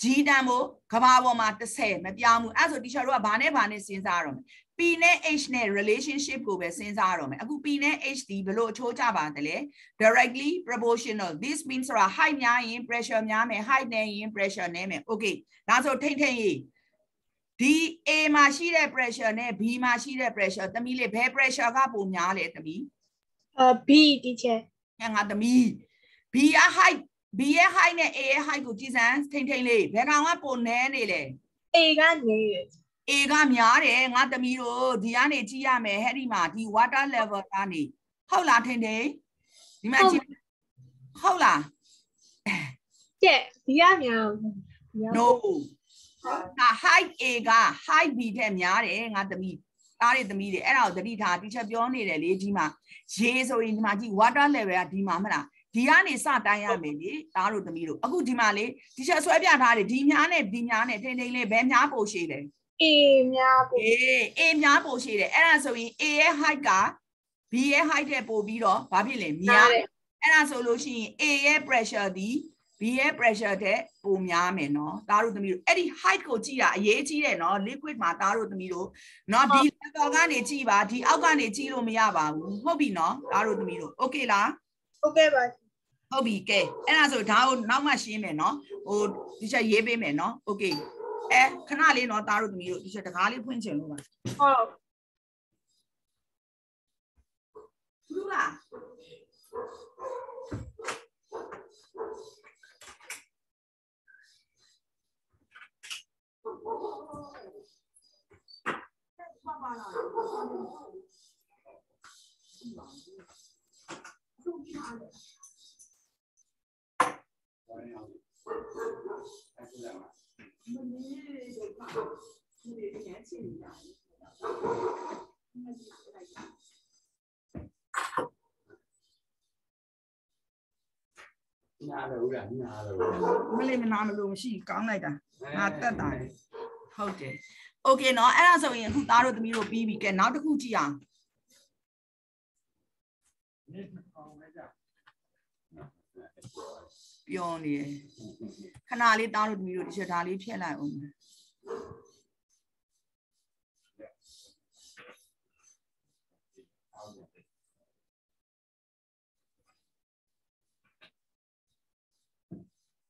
G တန်ကိုကဘာပေါ်မှာ30မပြောင်းဘူးအဲ့ဒါဆို teacher တို့ကဘာနဲ့ဘာနဲ့စဉ်းစားရတော့မလဲ P နဲ့ H နဲ့ relationship ကိုပဲစဉ်းစားရတော့မယ်အခု P နဲ့ H ဒီဘယ်လိုအချိုးကြပါသလဲ directly proportional this means ဆိုတာ height များရင် pressure များမယ် height နဲ့ရင် pressure နည်းမယ် okay ဒါဆိုထိမ့်ထိမ့်ရေးဒီ A မှာရှိတဲ့ pressure နဲ့ B မှာရှိတဲ့ pressure သမီးလေးဘယ် pressure ကပိုများလဲသမီးအာ B teacher ဟဲ့ငါသမီး B ရဲ့ height B ရဲ့ height နဲ့ A ရဲ့ height ကိုကြည့်စမ်းထိမ့်ထိမ့်လေးဘယ်ကောင်ကပိုနည်းနေလဲ A ကနေရ A ကများတယ်ငါသမီးတို့ဒီကနေကြည့်ရမယ်ဟဲ့ဒီမှာဒီ water level ကနေဟုတ်လားထိမ့်ထိမ့်ဒီမှာကြည့်ဟုတ်လားကျက်ဒီကမြောင် no ဒါ height A က height B ထက်များတယ်ငါသမီးသားတွေသမီးတွေအဲ့ဒါကိုသတိထားတီချက်ပြောနေတယ်လေဒီမှာရေဆိုရင်ဒီမှာကြည့် water level ကဒီမှာမလား ဒီကနေစတိုင်းရမယ်လေသားတို့သမီးတို့အခုဒီမှာလေတီချက်ဆွဲပြထားတယ်ဒီများနဲ့ဒီများနဲ့ထိမ့်ထိမ့်လေးဘယ်များပိုရှိလဲ A များပို့အေး A များပိုရှိတယ်အဲ့ဒါဆိုရင် A ရဲ့ height က B ရဲ့ height တဲ့ပိုပြီးတော့ဘာဖြစ်လဲများတယ်အဲ့ဒါဆိုလို့ရှိရင် A ရဲ့ pressure ဒီ B ရဲ့ pressure တဲ့ပိုများမယ်နော်သားတို့သမီးတို့အဲ့ဒီ height ကိုကြည့်တာအရေးကြီးတယ်နော် liquid မှာသားတို့သမီးတို့နော်ဒီ level ကနေကြည့်ပါဒီအောက်ကနေကြည့်လို့မရပါဘူးဟုတ်ပြီနော်သားတို့သမီးတို့ okay လား Okay ပါ ဟုတ်ပြီကဲအဲ့ဒါဆိုဒါကိုနောက်မှရှင်းမယ်နော်ဟိုဒီချက်ရေးပေးမယ်နော် okay အဲခဏလေးနော်သားတို့သမီးတို့ဒီချက်တကားလေးဖွင့်ချင်လို့ပါဟုတ်ဘူးလား မလေးမနာမလို့မရှိကောင်းလိုက်တာ ငါတက်တာလေဟုတ်တယ်โอเคเนาะအဲ့ဒါဆိုရင်အခုသားတို့သမီးတို့ပြီးပြီကဲနောက်တစ်ခုကြည့်အောင် ပြောနေတယ်ခဏလေးသားတို့သမီးတို့ဒီချက်ဒါလေးဖြည့်လိုက်အောင်မယ်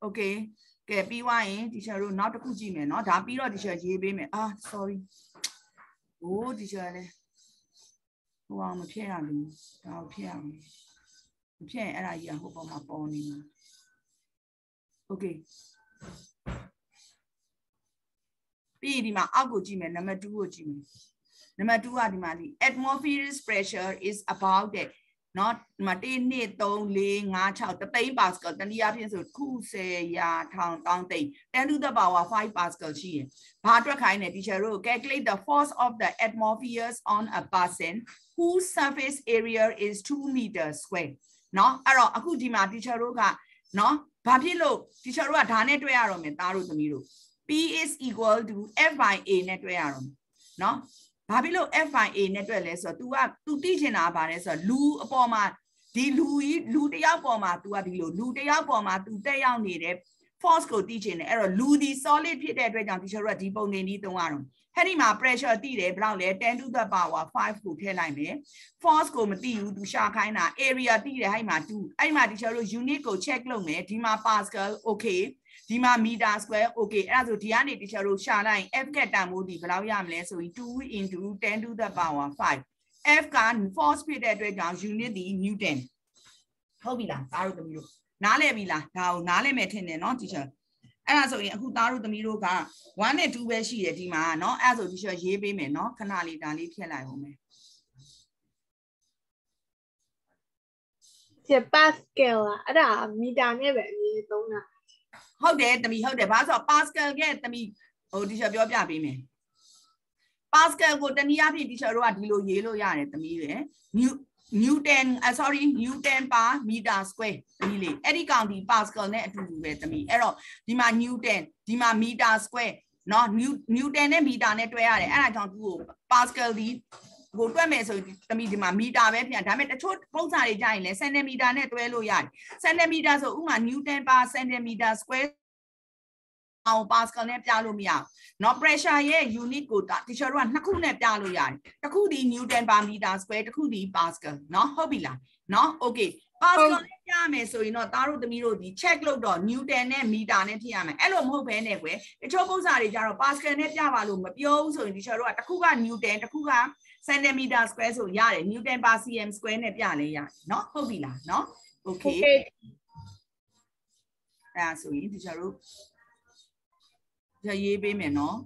โอเค ကဲပြီးွားရင် teacher တို့နောက်တစ်ခုကြည့်မယ်เนาะဒါပြီးတော့ teacher ရေးပေးမယ်အာ sorry ဟိုး teacher လည်းဟိုအောင်မဖြစ်ရဘူးဒါကိုဖြစ်ရအောင်မဖြစ်ရင်အဲ့ဒါကြီးကဟိုပေါ်မှာပေါ်နေမှာ okay ပြီးရင်ဒီမှာအောက်ကိုကြည့်မယ်နံပါတ်2ကိုကြည့်မယ်နံပါတ်2ကဒီမှာဒီ atmospheric pressure is about that နော်ဒီမှာ1 2 3 4 5 6တသိန်းပါစကယ်တနည်းအားဖြင့်ဆိုခု10ရာထောင်တောင်းသိန်း10 to the power 5 pascal ရှိရင်ဘာအတွက်ခိုင်းလဲ teacher တို့ calculate the force of the atmosphere on a person whose surface area is 2 meter square နော်အဲ့တော့အခုဒီမှာ teacher တို့ကနော် ဘာဖြစ်လို့ teacher တို့ကဒါနဲ့တွဲရတော့မယ်သားတို့သမီးတို့ P is equal to F by A နဲ့တွဲရတော့မယ်နော်ဘာဖြစ်လို့ F by A နဲ့တွက်လဲဆိုတော့ तू က तू သိချင်တာကဘာလဲဆိုတော့လူအပေါ်မှာဒီလူကြီးလူတစ်ယောက်ပေါ်မှာ तू ကဒီလိုလူတစ်ယောက်ပေါ်မှာ तू တက်ရောက်နေတဲ့ force ကိုသိချင်တယ်အဲ့တော့လူဒီ solid ဖြစ်တဲ့အတွက်ကြောင့် teacher တို့ကဒီပုံသင်ကြီးသုံးရတော့ အဲ့ဒီမှာ pressure တိတယ်ဘယ်လောက်လဲ10 to the power 5ကိုထည့်လိုက်မယ် force ကိုမသိဘူး तू ရှာခိုင်းတာ area တိတယ်အဲ့မှာ तू အဲ့မှာ teacher တို့ unit ကို check လုပ်မယ်ဒီမှာ pascal okay ဒီမှာ meter square okay အဲ့ဒါဆိုဒီကနေ teacher တို့ရှာလိုက်ရင် f ကတန်မိုးဒီဘယ်လောက်ရမလဲဆိုရင်2 into 10 to the power 5 f က force ဖြစ်တဲ့အတွက်ကြောင့် unit ဒီ newton ဟုတ်ပြီလားသားတို့သမီးတို့နားလည်ပြီလားဒါကိုနားလည်မယ်ထင်တယ်နော် teacher အဲ့ဒါဆိုရင်အခုသားတို့သမီးတို့က1နဲ့2ပဲရှိတယ်ဒီမှာเนาะအဲ့ဒါဆို teacher ရေးပေးမယ်เนาะခဏလေးဒါလေးဖြတ်လိုက်အောင်မယ် ကျ Pascal อ่ะအဲ့ဒါမီတာနဲ့ပဲအမြင်သုံးတာ ဟုတ်တယ်တမီဟုတ်တယ်ဘာလို့ဆိုတော့ Pascal ကတမီဟို teacher ပြောပြပေးမယ် Pascal ကိုတနည်းအားဖြင့် teacher တို့ကဒီလိုရေးလို့ရတယ်တမီရယ် Newton uh, sorry Newton per meter square တမီလေးအဲ့ဒီကောင်ဒီ Pascal နဲ့အတူတူပဲတမီအဲ့တော့ဒီမှာ Newton ဒီမှာ meter square เนาะ Newton နဲ့ meter နဲ့တွဲရတယ်အဲ့ဒါကြောင့်သူ့ကို Pascal ဒီကိုတွက်မယ်ဆိုရင်တမီဒီမှာမီတာပဲပြန်ဒါပေမဲ့တချို့ပုံစံတွေကြာရင်လဲစင်တီမီတာနဲ့တွဲလို့ရတယ်စင်တီမီတာဆိုဥမာ Newton per centimeter square အောင် Pascal နဲ့ပြလို့မရဘူးเนาะ pressure ရဲ့ unit ကို teacher တို့ကနှစ်ခုနဲ့ပြလို့ရတယ်တစ်ခုဒီ Newton per meter square တစ်ခုဒီ Pascal เนาะဟုတ်ပြီလားเนาะ okay Pascal နဲ့ပြမယ်ဆိုရင်တော့သားတို့သမီးတို့ဒီ check လုပ်တော့ Newton နဲ့ meter နဲ့ဖြစ်ရမယ်အဲ့လိုမဟုတ်ဘဲနဲ့ကွယ်တချို့ပုံစံတွေကြတော့ Pascal နဲ့ပြပါလို့မပြောဘူးဆိုရင် teacher တို့ကတစ်ခုက Newton တစ်ခုက centimeter square ဆိုရတယ် Newton per cm square နဲ့ပြလဲရတယ်เนาะဟုတ်ပြီလားเนาะ โอ okay เค အဲ့ဒါဆိုရင်တ ခြားတို့ရရေးပေးမယ်နော်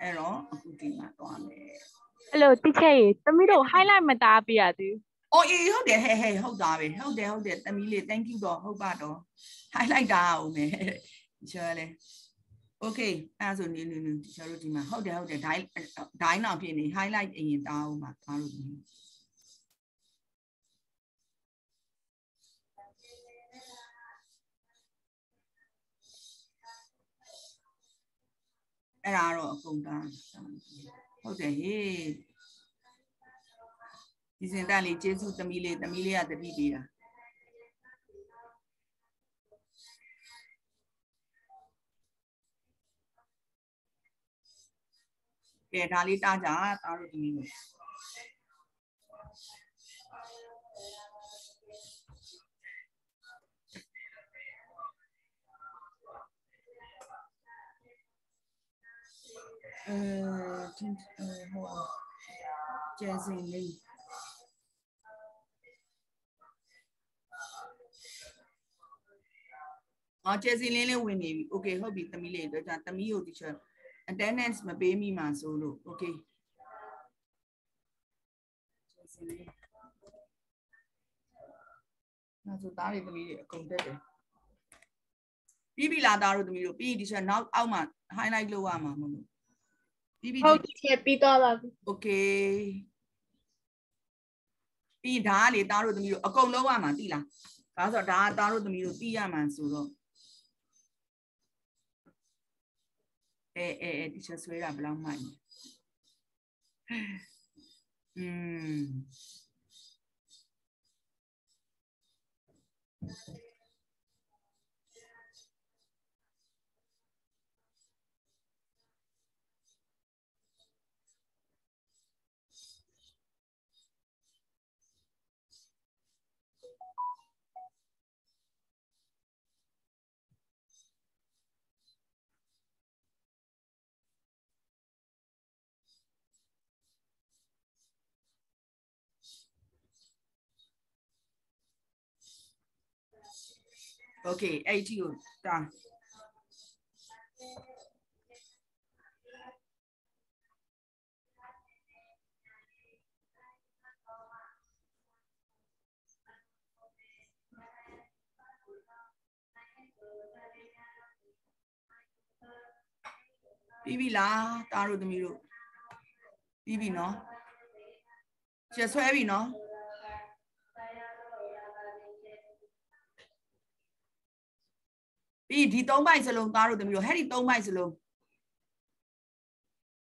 အဲ့တော့အခုဒီမှာသွားမယ်အဲ့လိုတိချက်ရေသမီးတို့ highlight မတားပြရသေး။အော်အေးဟုတ်တယ်ဟဲ့ဟဲ့ဟုတ်သားပဲဟုတ်တယ်ဟုတ်တယ်တမီးလေး thank you တော့ဟုတ်ပါတော့ highlight တာအောင်မယ်တခြားလဲ okay အဲ့ဒါဆိုနေနေနေတခြားတို့ဒီမှာဟုတ်တယ်ဟုတ်တယ်ဒိုင်းဒိုင်းအောင်ဖြစ်နေ highlight အရင်တာအောင်ပါသားတို့ အဲ့ဒါတော့အကုန်တားဟုတ်တယ်ဟေးဒီစင်တန်လေးကျေးဇူးသမီးလေးသမီးလေးကတတိပေးတာကဲဒါလေးတားကြတားလို့သမီးလေး အဲတင်အဲဟိုကျဲစင်လေး။အော်ကျဲစီလင်းလေးဝင်နေပြီ။ Okay ဟုတ်ပြီသမီးလေးတော့じゃသမီးကို teacher attendance မပေးမိမှဆိုလို့ Okay ကျဲစီလင်း။နောက်ဆိုသားတွေသမီးတွေအကုန်တက်တယ်။ပြီးပြီလားသားတို့သမီးတို့ပြီး teacher နောက်အောက်မှာ highlight လုပ်ရမှာမဟုတ်လို့။ ပြီးပြီဟုတ်ဒီချက်ပြီးတော့ပါပြီ Okay ပြီးဒါကလေသားတို့သမီးတို့အကုန်လုံးရမှာသိလား။ဒါဆိုတော့ဒါကသားတို့သမီးတို့သိရမှာဆိုတော့အဲအဲအဲဒီချက်ဆွဲတာဘယ်လောက်မှန်လဲ။อืม Okay အဲ့ဒီကိုတာပြီးပြီလားတားတို့သမီးတို့ပြီးပြီနော်ကျဆွဲပြီနော် ပြီးဒီ၃ပိုက်စလုံးသားတို့တမျိုးဟဲ့ဒီ၃ပိုက်စလုံး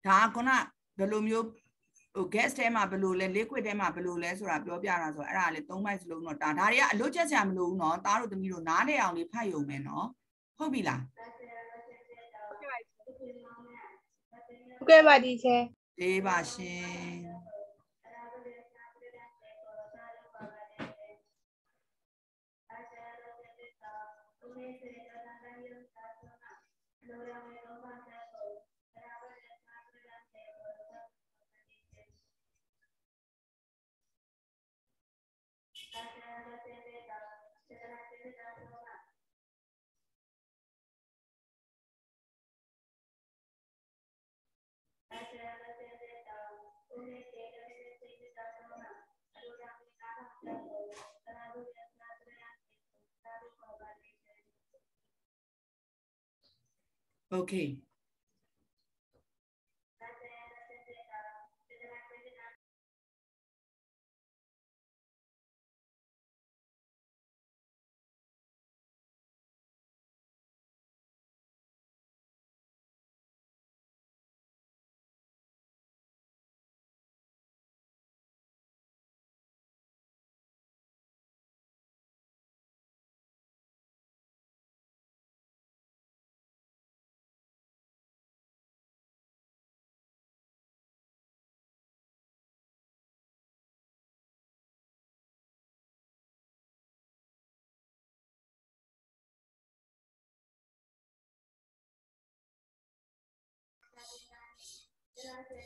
ဒါကခုနဘယ်လိုမျိုးဟို gas ထဲမှာဘယ်လိုလဲ liquid ထဲမှာဘယ်လိုလဲဆိုတာပြောပြတာဆိုတော့အဲ့ဒါလေ၃ပိုက်စလုံးတော့ဒါဒါတွေကအလွတ်ချက်စရာမလိုဘူးเนาะသားတို့တမျိုးတို့နားလေအောင်လေးဖတ်ယုံမယ်เนาะဟုတ်ပြီလား ဟုတ်ကဲ့ပါဒီချက် ဒေးပါရှင် โอ เ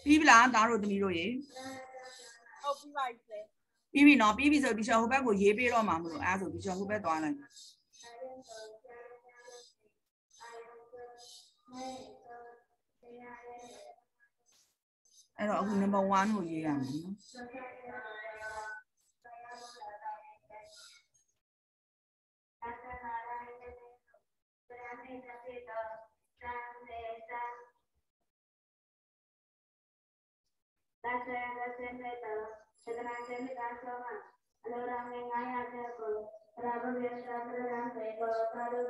ပြီးပြီလားသားတို့သမီးတို့ရေဟုတ်ပြီပါပြီပြီးပြီနော်ပြီးပြီဆိုဒီချောဟိုဘက်ကိုရေးပေးတော့မှာမလို့အဲဒါဆိုဒီချောဟိုဘက်သွားလိုက်အဲ့တော့အခု number 1ကိုရေးရမယ်နော် ဒါဆရာကဆင်းနေတဲ့သဒ္ဒနာဆင်းတဲ့ဆောမှာအလိုရာငငါရတဲ့ကိုရာဘဝေသာပရံပေကိုသာရု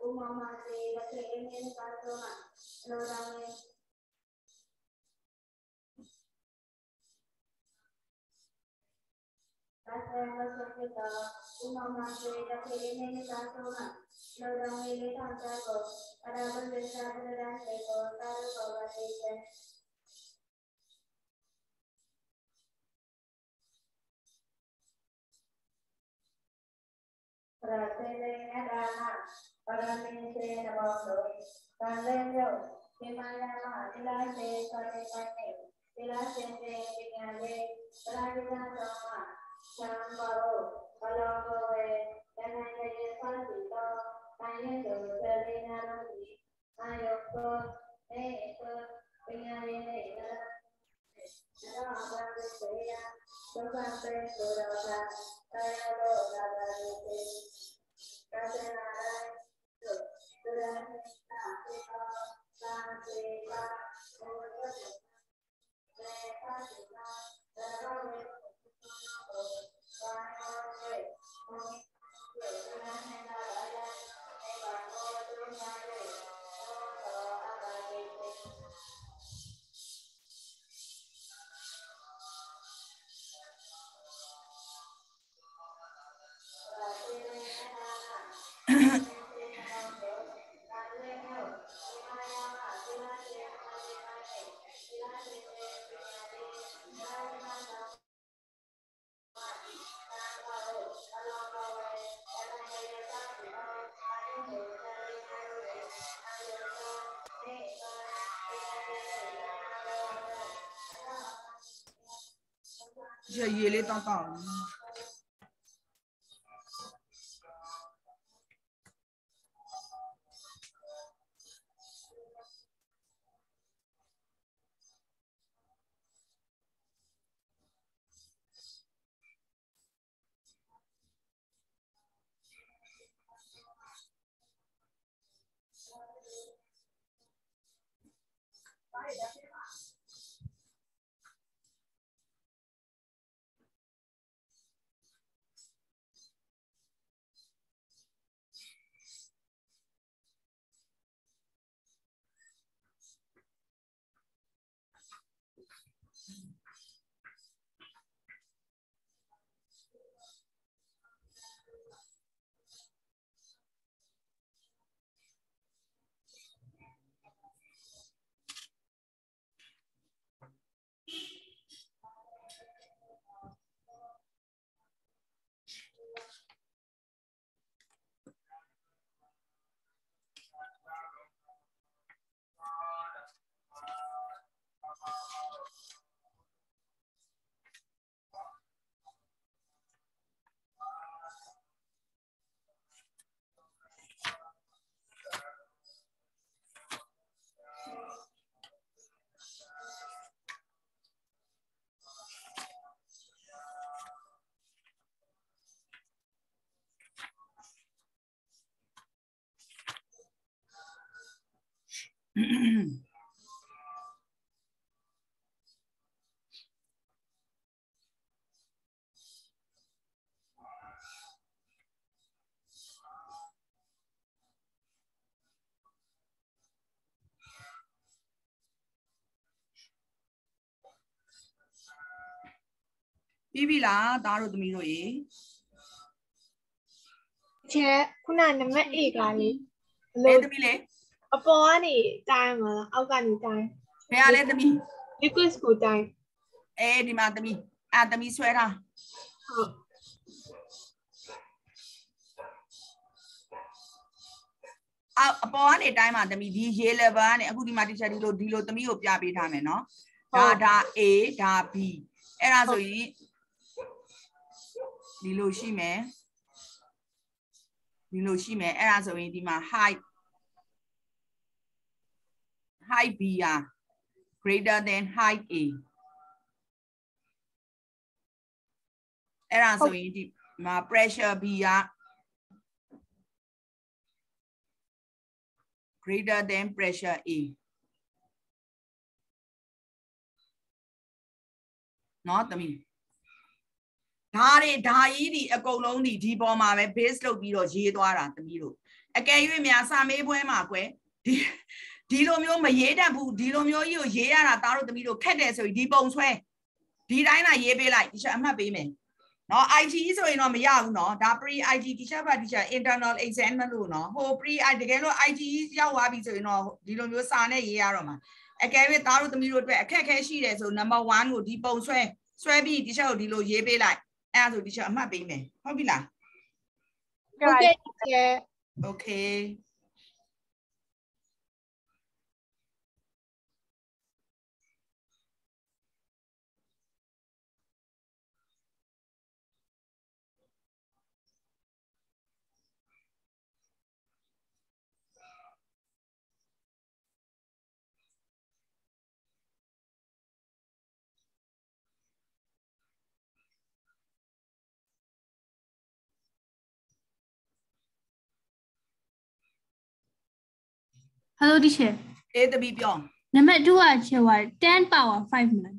ဝတိချေရာဇလေနရဏအာရမေသယပောကာလေ ယကေမယမသဒ္ဒစေသာတတိုင်းသေရစေတေပညာတိပရာယတာသာသံဃာပ ရမ ဝေရခိုင် ပြီးပြီလားသားတို့သမီးတို့ရေချဲခုနနံပါတ်8ကလေဘအဲလို့သမီးလေ အပေါ်ကနေတိုင်းမလားအောက်ကနေတိုင်းဘယ်ဟာလဲသမီး liquid ကိုတိုင်းအဲဒီမှာသမီးအာသမီးဆွဲထားဟုတ်အအပေါ်ကနေတိုင်းမှာသမီးဒီရေ level ကနေအခုဒီမှာ teacher ဒီလိုဒီလိုသမီးကိုပြပေးထားမယ်နော်ဒါဒါ A ဒါ B အဲ့ဒါဆိုရင်ဒီလိုရှိမယ်ဒီလိုရှိမယ်အဲ့ဒါဆိုရင်ဒီမှာ height height B are greater than height A အဲ့ဒါဆိုရင်ဒီမှာ pressure B က greater than pressure A နော်သမီးဒါတွေဒါကြီးဒီအကုန်လုံးဒီဒီပေါ်မှာပဲ base လုပ်ပြီးတော့ရေးသွားတာသမီးတို့အကယ်၍များစာမေးပွဲမှာကွယ်ဒီ ဒီလိုမျိုးမရေးတတ်ဘူးဒီလိုမျိုးကြီးကိုရေးရတာသားတို့သမီးတို့ခက်တယ်ဆိုရင်ဒီပုံဆွဲဒီတိုင်းသာရေးပေးလိုက်ဒီချက်အမှတ်ပေးမယ်နော် IT ဆိုရင်တော့မရဘူးနော်ဒါ pre IT teacher ပါ teacher internal exam လို့နော်ဟို pre IT တကယ်လို့ IT ရောက်သွားပြီဆိုရင်တော့ဒီလိုမျိုးစာနဲ့ရေးရတော့မှာအကယ်၍သားတို့သမီးတို့အတွက်အခက်အခဲရှိတယ်ဆို number 1ကိုဒီပုံဆွဲဆွဲပြီး teacher ကိုဒီလိုရေးပေးလိုက်အဲ့ဒါဆို teacher အမှတ်ပေးမယ်ဟုတ်ပြီလားဟုတ်ကဲ့ချဲ okay ဟယ်လို teacher အေးတပီပြောနံပါတ်2ကချေပါ10 power 5မလား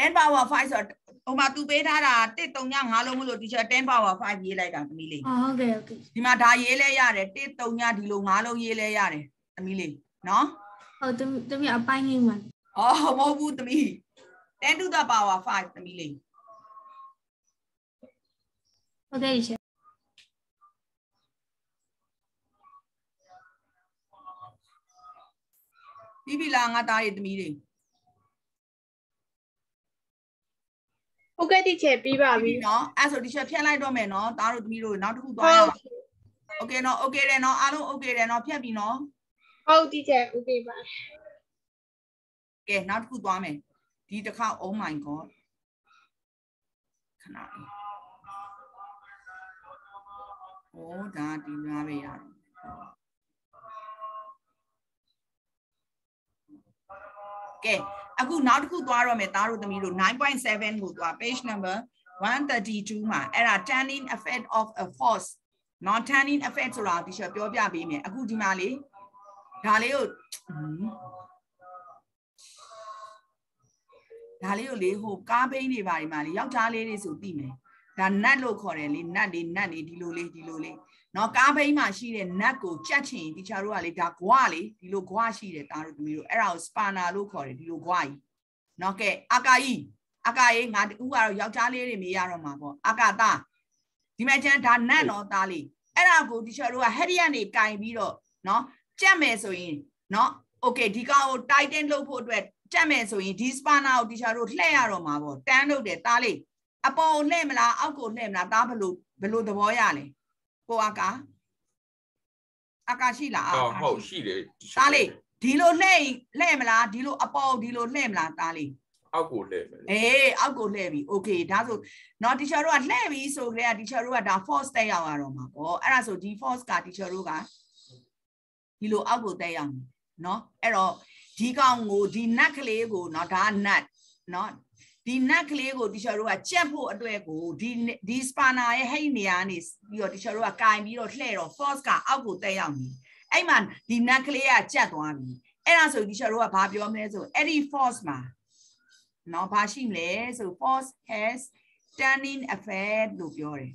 10 power 5ဆိုတော့ဟိုမှာသူပေးထားတာ1 3ည5လုံးမလို့ teacher 10 power 5ရေးလိုက်တာသမီးလေးအော်ဟုတ်ကဲ့ဟုတ်ကဲ့ဒီမှာဒါရေးလဲရတယ်1 3ညဒီလို5လုံးရေးလဲရတယ်သမီးလေးနော်ဟုတ်တမတမအပိုင်းလေးမှာအော်မဟုတ်ဘူးသမီး10 to the power 5သမီးလေးဟုတ်ကဲ့ teacher ပြီးပြီလားငါသားရဲ့သမီးလေး ဟုတ်ကဲ့ချဲပြီးပါ ပြီး ပြီ ပြီနော်အဲ့ဆို teacher ဖြတ်လိုက်တော့မယ်နော်သားတို့သမီးတို့နောက်တစ်ခုသွားရအောင် okay နော် okay တယ်နော်အားလုံး okay တယ်နော်ဖြတ်ပြီနော် ဟုတ်ချဲโอเคပါ ကဲနောက်တစ်ခုသွားမယ်ဒီတစ်ခါ oh my god ခဏလေးโอ้ဒါဒီမှာပဲရတယ် ကဲအခုနောက်တစ်ခုသွားတော့မယ်သားတို့သမီးတို့9.7ကိုသွား page number 132မှာအဲ့ဒါ tanning effect of a force non tanning effect ဆိုတာဒီချက်ပြောပြပေးမယ်အခုဒီမှာလေဒါလေးကိုဟွန်းဒါလေးကိုလေဟိုကားဘိန်းတွေပါဒီမှာလေယောက်ျားလေးတွေဆိုသိမယ်ဒါနတ်လို့ခေါ်တယ်လေနတ်တွေနတ်တွေဒီလိုလေးဒီလိုလေး နော်ကားဘိန်းမှာရှိတဲ့နတ်ကိုကြက်ချင်ဒီချာတို့ကလေဒါဂွားလေဒီလိုဂွားရှိတယ်တားတို့သမီးတို့အဲ့ဒါကိုစပါနာလို့ခေါ်တယ်ဒီလိုဂွားကြီးနော်ကဲအာကာကြီးအာကာကြီးငါတူကတော့ယောက်ျားလေးတွေမေးရတော့မှာပေါ့အာကာသားဒီမဲ့ကျန်ဒါနတ်နော်သားလေးအဲ့ဒါကိုဒီချာတို့ကဟက်ရီယန်နေကင်ပြီးတော့နော်ကြက်မယ်ဆိုရင်နော်โอเคဒီကောင်ကို tighten လုပ်ဖို့အတွက်ကြက်မယ်ဆိုရင်ဒီစပါနာကိုဒီချာတို့လှည့်ရတော့မှာပေါ့တန်းလုပ်တယ်သားလေးအပေါ်ကိုလှည့်မလားအောက်ကိုလှည့်မလားသားဘယ်လိုဘယ်လိုသဘောရလဲ ကိုအာကာအာကာရှိလား ဟုတ် အာကာ ဟုတ်ရှိတယ် သားလေးဒီလိုလှည့်ရင်လှည့်မလားဒီလိုအပေါ်ကိုဒီလိုလှည့်မလားသားလေး အောက်ကိုလှည့်မယ်လေ အေးအောက်ကိုလှည့်ပြီ okay ဒါဆိုเนาะ teacher တို့ကလှည့်ပြီဆိုကြတဲ့ teacher တို့ကဒါ force တက်ရောက်ရတော့မှာပေါ့အဲ့ဒါဆိုဒီ force က teacher တို့ကဒီလိုအောက်ကိုတက်ရောက်နေเนาะအဲ့တော့ဒီကောင်ကိုဒီ nut ကလေးကိုเนาะဒါ nut เนาะ ဒီ nut ကလေးကို teacher တို့ကကြက်ဖို့အတွက်ကိုဒီဒီ spanner ရဲ့ဟိတ်နေရာနေပြီးတော့ teacher တို့ကကင်ပြီးတော့လှည့်တော့ force ကအောက်ကိုတက်ရောက်နေအဲ့မှာဒီ nut ကလေးကကြက်သွားပြီအဲ့ဒါဆို teacher တို့ကဘာပြောမလဲဆိုအဲ့ဒီ force မှာနော်ဘာရှိမလဲဆို force has turning effect လို့ပြောတယ်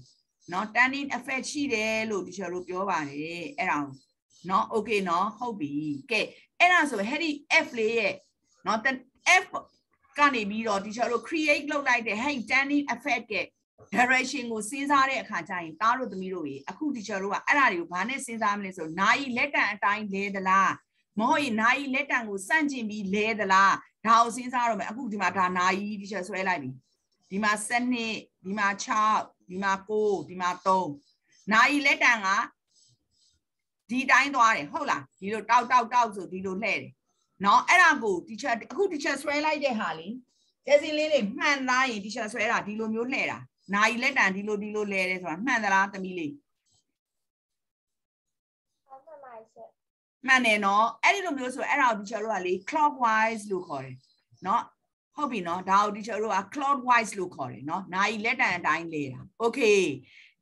နော် turning effect ရှိတယ်လို့ teacher တို့ပြောပါတယ်အဲ့ဒါနော် okay နော်ဟုတ်ပြီကဲအဲ့ဒါဆိုဟဲ့ဒီ F လေးရဲ့နော် F ကနေပြီးတော့ teacher တို့ create လုပ်လိုက်တဲ့ဟဲ့ turning effect ရဲ့ direction ကိုစဉ်းစားတဲ့အခါကျရင်တားတို့သမီးတို့ရေအခု teacher တို့ကအဲ့ဒါတွေကိုဘာနဲ့စဉ်းစားမလဲဆိုနာယီလက်တံအတိုင်းလဲသလားမဟုတ်ရင်နာယီလက်တံကိုစန့်ကျင်ပြီးလဲသလားဒါကိုစဉ်းစားရမယ်အခုဒီမှာဒါနာယီ teacher ဆွဲလိုက်ပြီဒီမှာ7နှစ်ဒီမှာ6ဒီမှာ9ဒီမှာ3နာယီလက်တံကဒီတိုင်းသွားတယ်ဟုတ်လားဒီလိုတောက်တောက်တောက်ဆိုဒီလိုလှဲ့တယ် နော်အဲ့ဒါကို teacher အခု teacher ဆွဲလိုက်တဲ့ဟာလေကျက်စင်လေးတွေမှန်သားရင် teacher ဆွဲတာဒီလိုမျိုးလှဲ့တာနာယီလက်တံဒီလိုဒီလိုလဲတယ်ဆိုတာမှန်သလားသမီးလေးဟုတ်ပါပါရှင်မှန်တယ်နော်အဲ့ဒီလိုမျိုးဆိုအဲ့ဒါကို teacher တို့ကလေ clockwise လို့ခေါ်တယ်နော်ဟုတ်ပြီနော်ဒါကို teacher တို့က clockwise လို့ခေါ်တယ်နော်နာယီလက်တံအတိုင်းလဲတာ okay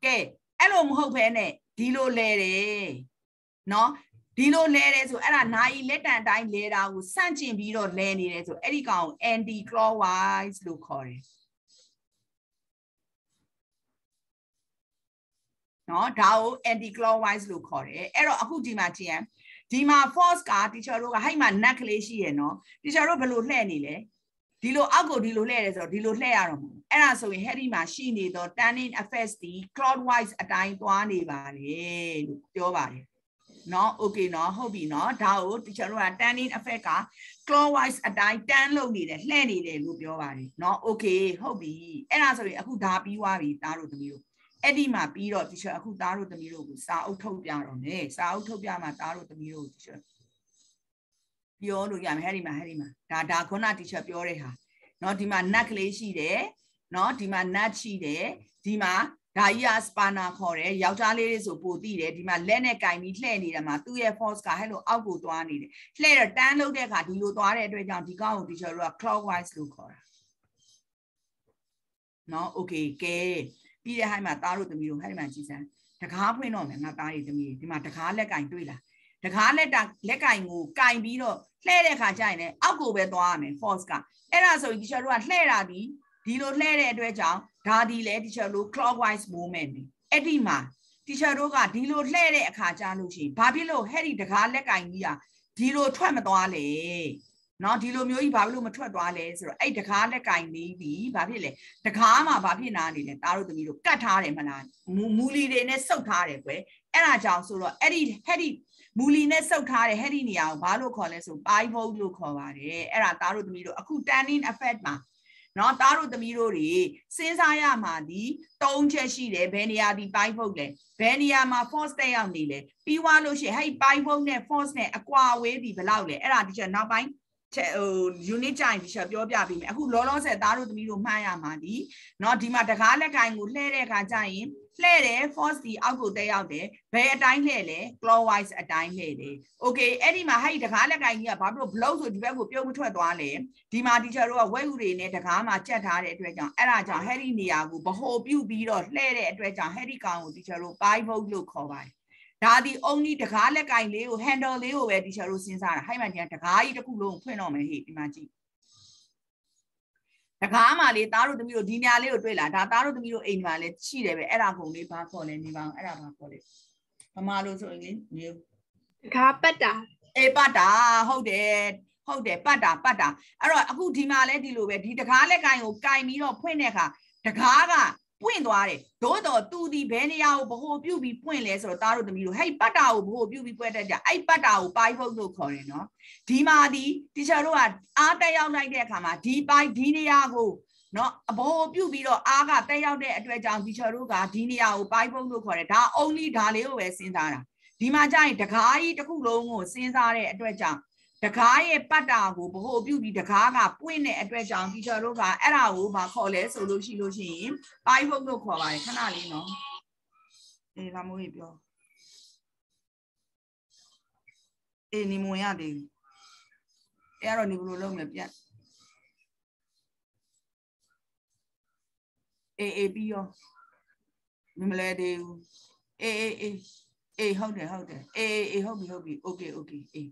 ကဲအဲ့လိုမဟုတ်ဘဲနဲ့ဒီလိုလဲတယ်နော် ဒီလိုလဲတယ်ဆိုအဲ့ဒါနာယီလက်တံအတိုင်းလဲတာကိုစန့်ကျင်ပြီးတော့လဲနေတယ်ဆိုအဲ့ဒီကောင် anti clockwise လို့ခေါ်တယ်နော်ဒါကို anti clockwise လို့ခေါ်တယ်အဲ့တော့အခုဒီမှာကြည့်ရင်ဒီမှာ force က teacher တို့ကဟိုက်မှာ net ကလေးရှိရယ်နော် teacher တို့ဘယ်လိုလှည့်နေလဲဒီလိုအောက်ကိုဒီလိုလှည့်ရဲဆိုတော့ဒီလိုလှည့်ရတော့မှာအဲ့ဒါဆိုရင် heady မှာရှိနေတော့ turning effects ဒီ clockwise အတိုင်းသွားနေပါတယ်လို့ပြောပါတယ် နော် okay နော်ဟုတ်ပြီနော်ဒါကို teacher တို့က turning effect က clockwise အတိုင်း turn လုပ်နေတယ်လှည့်နေတယ်လို့ပြောပါတယ်နော် okay ဟုတ်ပြီအဲ့ဒါဆိုရင်အခုဒါပြီးသွားပြီသားတို့သမီးတို့အဲ့ဒီမှာပြီးတော့ teacher အခုသားတို့သမီးတို့ကိုစာအုပ်ထုတ်ပြတော့မယ်စာအုပ်ထုတ်ပြမှာသားတို့သမီးတို့ teacher ပြောလို့ရမယ်ဟဲ့ဒီမှာဟဲ့ဒီမှာဒါဒါခုန teacher ပြောတဲ့ဟာเนาะဒီမှာ nut ကလေးရှိတယ်เนาะဒီမှာ nut ရှိတယ်ဒီမှာ ဒါကြီးက spanner ခေါ်တယ်ယောက်ျားလေးတွေဆိုပိုသိတယ်ဒီမှာလက်နဲ့ကင်ပြီးလှည့်နေတာမှာသူ့ရဲ့ force ကဟဲ့လို့အောက်ကိုသွားနေတယ်လှည့်တော့တန်းလုပ်တဲ့အခါဒီလိုသွားတဲ့အတွက်ကြောင့်ဒီကောင်ကို teacher တို့က clockwise လို့ခေါ်တာနော် okay ကဲပြီးတဲ့ဟိုင်းမှာသားတို့သမီးတို့ဟဲ့ဒီမှာကြည်စမ်းတကားဖွင့်တော့မယ်ငါသားတွေသမီးတွေဒီမှာတကားလက်ကင်တွေ့လားတကားလက်တာလက်ကင်ကိုကင်ပြီးတော့လှဲ့တဲ့ခါကျရင်လည်းအောက်ကိုပဲသွားရမယ် force ကအဲ့ဒါဆိုရင် teacher တို့ကလှဲ့တာဒီဒီလိုလှဲ့တဲ့အတွက်ကြောင့် ဒါဒီလေ teacher တို့ clockwise movement နေအဲ့ဒီမှာ teacher တို့ကဒီလိုလှဲတဲ့အခါကျလို့ရှိရင်ဘာဖြစ်လို့ဟဲ့ဒီတကားလက်ကင်ကြီးอ่ะဒီလိုထွက်မသွားလေနော်ဒီလိုမျိုးကြီးဘာဖြစ်လို့မထွက်သွားလဲဆိုတော့အဲ့တကားလက်ကင်လေးပြီးဘာဖြစ်လဲတကားမှာဘာဖြစ်နာနေလဲတားတို့သမီးတို့ကတ်ထားတယ်မလားမူလီတွေနဲ့စုပ်ထားတယ်ကွယ်အဲ့ဒါကြောင့်ဆိုတော့အဲ့ဒီဟဲ့ဒီမူလီနဲ့စုပ်ထားတဲ့ဟဲ့ဒီနေရာကိုဘာလို့ခေါ်လဲဆို pi volt လို့ခေါ်ပါတယ်အဲ့ဒါသားတို့သမီးတို့အခု tanning effect မှာ နော်သားတို့သမီးတို့တွေစဉ်းစားရမှာဒီ၃ချက်ရှိတယ်ဘယ်နေရာဒီ pi volt လဲဘယ်နေရာမှာ force တက်ရောက်နေလဲပြီးွားလို့ရှိရင်ဟဲ့ pi volt နဲ့ force နဲ့အကွာဝေးဒီဘယ်လောက်လဲအဲ့ဒါဒီချက်နောက်ပိုင်းချက်ဟို unit ကြိုင်ဒီချက်ပြောပြပေးမယ်အခုလောလောဆယ်သားတို့သမီးတို့မှန်းရမှာဒီเนาะဒီမှာတကားလက်ကိုင်ကိုလှဲတဲ့အခါကျရင် လှဲ့တယ် force ဒီအောက်ကိုတက်ရောက်တယ်ဘယ်အတိုင်းလှဲ့လဲ clockwise အတိုင်းလှဲ့တယ် okay အဲ့ဒီမှာဟဲ့တကားလက်ကိုင်ကြီးကဘာဖြစ်လို့ block ဆိုဒီဘက်ကိုပြုတ်မထွက်သွားလဲဒီမှာ teacher တို့ကဝဲဥတွေနဲ့တကားမှာကြက်ထားတဲ့အတွက်ကြောင့်အဲ့ဒါကြောင့်ဟဲ့ဒီနေရာကိုဗဟိုပြုတ်ပြီးတော့လှဲ့တဲ့အတွက်ကြောင့်ဟဲ့ဒီကောင်ကို teacher တို့ pi volt လို့ခေါ်ပါတယ်ဒါဒီ only တကားလက်ကင်လေးကို handle လေးကိုပဲ teacher တို့စဉ်းစားတာဟိုက်မှကျန်တကားကြီးတစ်ခုလုံးကိုဖွင့်တော့မယ်ဟေ့ဒီမှာကြည့် တကားမှလေးသားတို့သမီးတို့ဒီညာလေးကိုတွေ့လာဒါသားတို့သမီးတို့အိမ်မှာလည်းရှိတယ်ပဲအဲ့ဒါကုန်လေးဘာခေါ်လဲနေပါအောင်အဲ့ဒါဘာခေါ်လဲဗမာလို့ဆိုရင်လေမျိုးတကားပတ်တာအေးပတ်တာဟုတ်တယ်ဟုတ်တယ်ပတ်တာပတ်တာအဲ့တော့အခုဒီမှာလဲဒီလိုပဲဒီတကားလက်ကင်ကိုကင်ပြီးတော့ဖွင့်တဲ့အခါတကားက ပွင့်သွားတယ်သို့တော့သူဒီဘယ်နေရာကိုဗဟိုပြုတ်ပြီးပွင့်လဲဆိုတော့တားတို့သမီးတို့ဟဲ့ပတ်တာကိုဗဟိုပြုတ်ပြီးပွင့်တတ်ကြအဲ့ပတ်တာကိုပိုက်ဖုတ်လို့ခေါ်တယ်နော်ဒီမှာဒီတီချာတို့ကအားတက်ရောက်လိုက်တဲ့အခါမှာဒီပိုက်ဒီနေရာကိုနော်အဘောပြုတ်ပြီးတော့အားကတက်ရောက်တဲ့အတွက်ကြောင့်တီချာတို့ကဒီနေရာကိုပိုက်ဖုတ်လို့ခေါ်တယ်ဒါ only ဒါလေးကိုပဲစဉ်းစားတာဒီမှာကျရင်တကားကြီးတစ်ခုလုံးကိုစဉ်းစားတဲ့အတွက်ကြောင့် တကားရဲ့ပတ်တာကိုဗဟိုပြုတ်ပြီးတကားကပွင့်တဲ့အတွက်ကြောင့် teacher တို့ကအဲ့ဒါကိုမခေါ်လဲဆိုလို့ရှိလို့ရှိရင် pi hook လို့ခေါ်ပါတယ်ခဏလေးနော်အေးလာမိုးကြီးပြောအေးနေမဝင်ရသေးဘူးအဲ့တော့နေဘယ်လိုလုပ်မလဲပြတ်အေးအေးပြီးရောမမလဲသေးဘူးအေးအေးအေးအေးဟုတ်တယ်ဟုတ်တယ်အေးအေးဟုတ်ပြီဟုတ်ပြီ okay okay အေး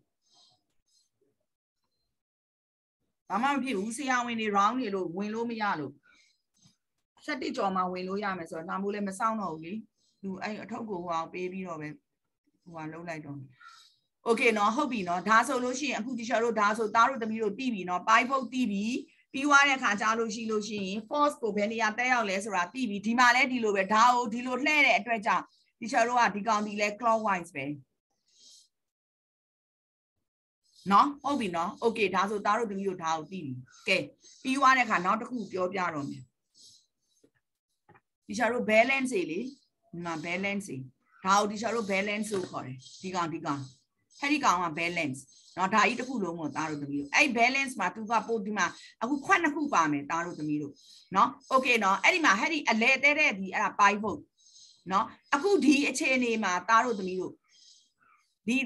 ဘာမှမဖြစ်ဘူးဆရာဝန်တွေ round နေလို့ဝင်လို့မရလို့ဆက်တစ်ကြော်မှဝင်လို့ရမယ်ဆိုတော့နှာမိုးလည်းမစောင့်တော့ဘူးလေသူအဲ့အထုပ်ကိုဟိုအောင်ပေးပြီးတော့ပဲဟိုဟာလုံးလိုက်တော့โอเคเนาะဟုတ်ပြီเนาะဒါဆိုလို့ရှိရင်အခုတီချာတို့ဒါဆိုသားတို့သမီးတို့တီးပြီเนาะ pi ဖုတ်တီးပြီပြီးွားတဲ့ခါကြားလို့ရှိလို့ရှိရင် force ကိုဘယ်နေရာတက်ရောက်လဲဆိုတာတီးပြီဒီမှာလည်းဒီလိုပဲဒါကိုဒီလိုလှဲ့တဲ့အတွက်ကြောင့်တီချာတို့ကဒီကောင်ဒီလဲ clockwise ပဲ နော်ဟုတ်ပြီနော်โอเคဒါဆိုသားတို့သမီးတို့ဒါကိုသိပြီကဲပြီးွားတဲ့ခါနောက်တစ်ခုပြောပြတော့မယ်ဒီချာတို့ balance တွေလေဒီမှာ balance တွေဒါကိုဒီချာတို့ balance လို့ခေါ်တယ်ဒီကောင်ဒီကောင်အဲ့ဒီကောင်က balance နော်ဒါကြီးတစ်ခုလုံးကိုသားတို့သမီးတို့အဲ့ balance မှာသူကပို့ဒီမှာအခုခွက်နှစ်ခုပါမယ်သားတို့သမီးတို့နော်โอเคနော်အဲ့ဒီမှာအဲ့ဒီအလဲတဲတဲ့ဒီအဲ့ဒါ pi ဖို့နော်အခုဒီအခြေအနေမှာသားတို့သမီးတို့ဒီ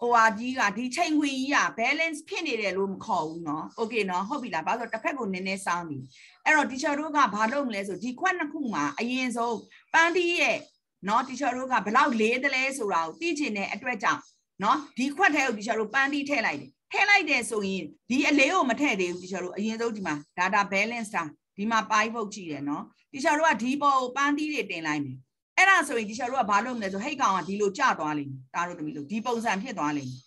ဟိုဟာကြီးကဒီချိန်ခွင်ကြီးက balance ဖြစ်နေတယ်လို့မခေါ်ဘူးเนาะ okay เนาะဟုတ်ပြီလားဘာလို့တစ်ဖက်ကိုနည်းနည်းစောင်းပြီအဲ့တော့ teacher တို့ကဘာလုပ်မလဲဆိုဒီခွက်နှစ်ခုမှာအရင်ဆုံးပန်းတီးရဲ့เนาะ teacher တို့ကဘလောက်လေးတယ်လဲဆိုတာကိုသိချင်တဲ့အတွက်ကြောင့်เนาะဒီခွက်ထဲကို teacher တို့ပန်းတီးထည့်လိုက်တယ်ထည့်လိုက်တယ်ဆိုရင်ဒီအလေးကိုမထည့်သေးဘူး teacher တို့အရင်ဆုံးဒီမှာ data balance တာဒီမှာ pi ဖုတ်ကြည့်တယ်เนาะ teacher တို့ကဒီပေါ်ကိုပန်းတီးတွေတင်လိုက်မယ် အဲ့ဒါဆိုရင်ဒီချာတို့ကဘာလုပ်မလဲဆိုဟိတ်ကောင်ကဒီလိုကျသွားလိမ့်မယ်ဒါတို့သမီးတို့ဒီပုံစံဖြစ်သွားလိမ့်မယ်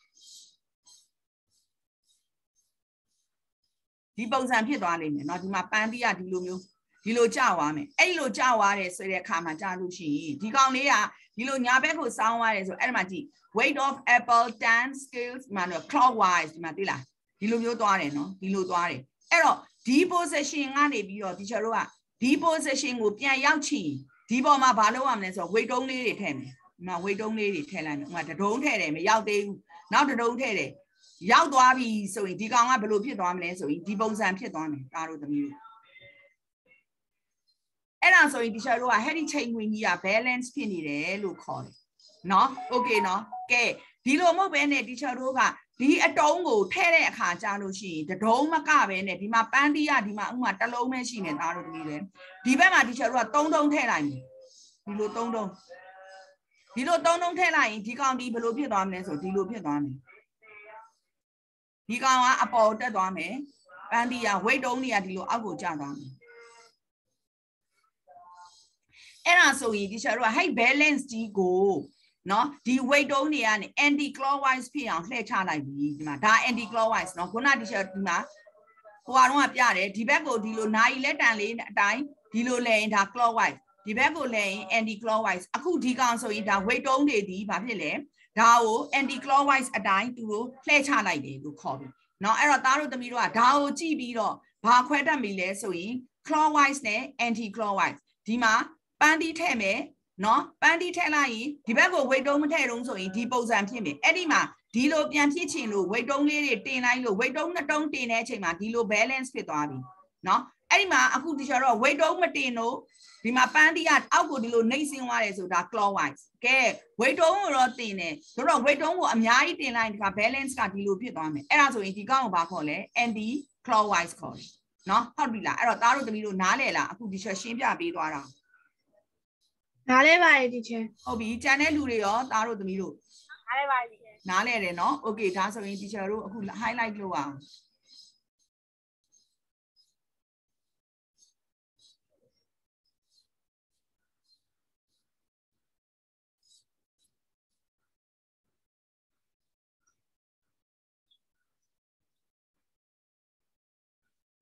ဒီပုံစံဖြစ်သွားလိမ့်မယ်เนาะဒီမှာပန်းတီးကဒီလိုမျိုးဒီလိုကျသွားမယ်အဲ့လိုကျသွားတယ်ဆိုတဲ့အခါမှာကြာလို့ရှိရင်ဒီကောင်လေးကဒီလိုညာဘက်ကိုစောင်းသွားတယ်ဆိုအဲ့ဒီမှာကြည့် weight of apple 10 scales မှာတော့ clockwise ဒီမှာသိလားဒီလိုမျိုးသွားတယ်เนาะဒီလိုသွားတယ်အဲ့တော့ဒီ position ကနေပြီးတော့ဒီချာတို့ကဒီ position ကိုပြန်ရောက်ချင် ဒီပေါ်မှာဘာလုပ်ရမလဲဆိုတော့ weight တုံးလေးတွေထည့်မယ်ဒီမှာ weight တုံးလေးတွေထည့်လိုက်မယ်ဥမာတဒုံးထည့်တယ်မရောက်သေးဘူးနောက်တဒုံးထည့်တယ်ရောက်သွားပြီဆိုရင်ဒီကောင်ကဘယ်လိုဖြစ်သွားမလဲဆိုရင်ဒီပုံစံဖြစ်သွားမယ်ဒါတို့သမီးတို့အဲ့ဒါဆိုရင် teacher တို့က heavy chain ဝင်ကြီးက balance ဖြစ်နေတယ်လို့ခေါ်တယ်နော် okay နော်ကဲဒီလိုမဟုတ်ဘဲနဲ့ teacher တို့က ဒီအတုံးကိုထဲတဲ့အခါကြာလို့ရှိရင်တဒုံးမကပဲနဲ့ဒီမှာပန်းတီးရဒီမှာဥမာတစ်လုံးပဲရှိနေသားတို့သမီးတယ်ဒီဘက်မှာဒီချက်တို့ကသုံးတုံးထဲလိုက်မယ်ဒီလိုသုံးတုံးဒီလိုသုံးတုံးထဲလိုက်ရင်ဒီကောင်ဒီဘယ်လိုဖြစ်သွားမလဲဆိုဒီလိုဖြစ်သွားမယ်ဒီကောင်ကအပေါ်တက်သွားမယ်ပန်းတီးရ weight တုံးတွေကဒီလိုအောက်ကိုကျသွားမယ်အဲ့ဒါဆိုရင်ဒီချက်တို့က height balance ကြီးကို နော်ဒီ weight တုံးတွေကနေ anti clockwise ဖြစ်အောင်လှည့်ချလိုက်ပြီဒီမှာဒါ anti clockwise နော်ခုနဒီချက်ဒီမှာဟိုကတော့ပြတယ်ဒီဘက်ကိုဒီလိုနိုင်လက်တန်လေးအတိုင်းဒီလိုလဲရင်ဒါ clockwise ဒီဘက်ကိုလဲရင် anti clockwise အခုဒီကောင်ဆိုရင်ဒါ weight တုံးတွေဒီဘာဖြစ်လဲဒါကို anti clockwise အတိုင်းသူတို့လှည့်ချလိုက်တယ်လို့ခေါ်ပြီနော်အဲ့တော့သားတို့သမီးတို့ကဒါကိုကြည့်ပြီးတော့ဘာခွဲတတ်ပြီလဲဆိုရင် clockwise နဲ့ anti clockwise ဒီမှာပန်းတီးထည့်မယ် နော်ပန်းတီးထည့်လိုက်ရင်ဒီဘက်ကို weight တုံးမထည့်တော့ဆိုရင်ဒီပုံစံဖြစ်မယ်အဲ့ဒီမှာဒီလိုပြန်ဖြစ်ချင်လို့ weight တုံးလေးတွေတင်လိုက်လို့ weight တုံးနှစ်တုံးတင်တဲ့အချိန်မှာဒီလို balance ဖြစ်သွားပြီနော်အဲ့ဒီမှာအခုဒီချာတော့ weight တုံးမတင်လို့ဒီမှာပန်းတီးကအောက်ကိုဒီလိုနှိမ့်ဆင်းသွားတယ်ဆိုတာ clockwise ကဲ weight တုံးကိုတော့တင်တယ်ဆိုတော့ weight တုံးကိုအများကြီးတင်လိုက်ဒီက balance ကဒီလိုဖြစ်သွားမယ်အဲ့ဒါဆိုရင်ဒီကောင်ကိုဘာခေါ်လဲ anti clockwise ခေါ်တယ်နော်ဟုတ်ပြီလားအဲ့တော့သားတို့သမီးတို့နားလည်လားအခုဒီချက်ရှင်းပြပေးသွားတာ နားလဲပါတယ်တီချာ ဟုတ်ပြီကြံတဲ့လူတွေရောသားတို့သမီးတို့ နားလဲပါတယ် နားလဲတယ်နော်โอเคဒါဆိုရင် teacher တို့အခု highlight လုပ်အောင်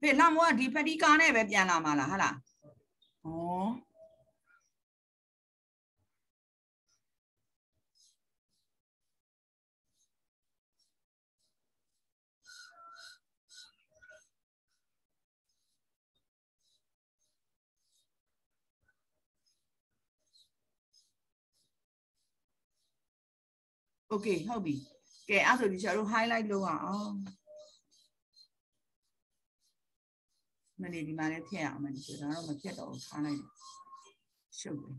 ဘယ်လာမောကဒီဖတီကားနဲ့ပဲပြန်လာမှာလားဟာလားဩ โอเคဟုတ်ပြီကဲအဲ့ဆိုဒီချာတို့ highlight လုပ်အောင်မနေ့ဒီမှာလည်းဖြည့်အောင်မယ်ဆိုတော့မဖြည့်တော့ဘူးထားလိုက်တယ်ရှုပ်တယ်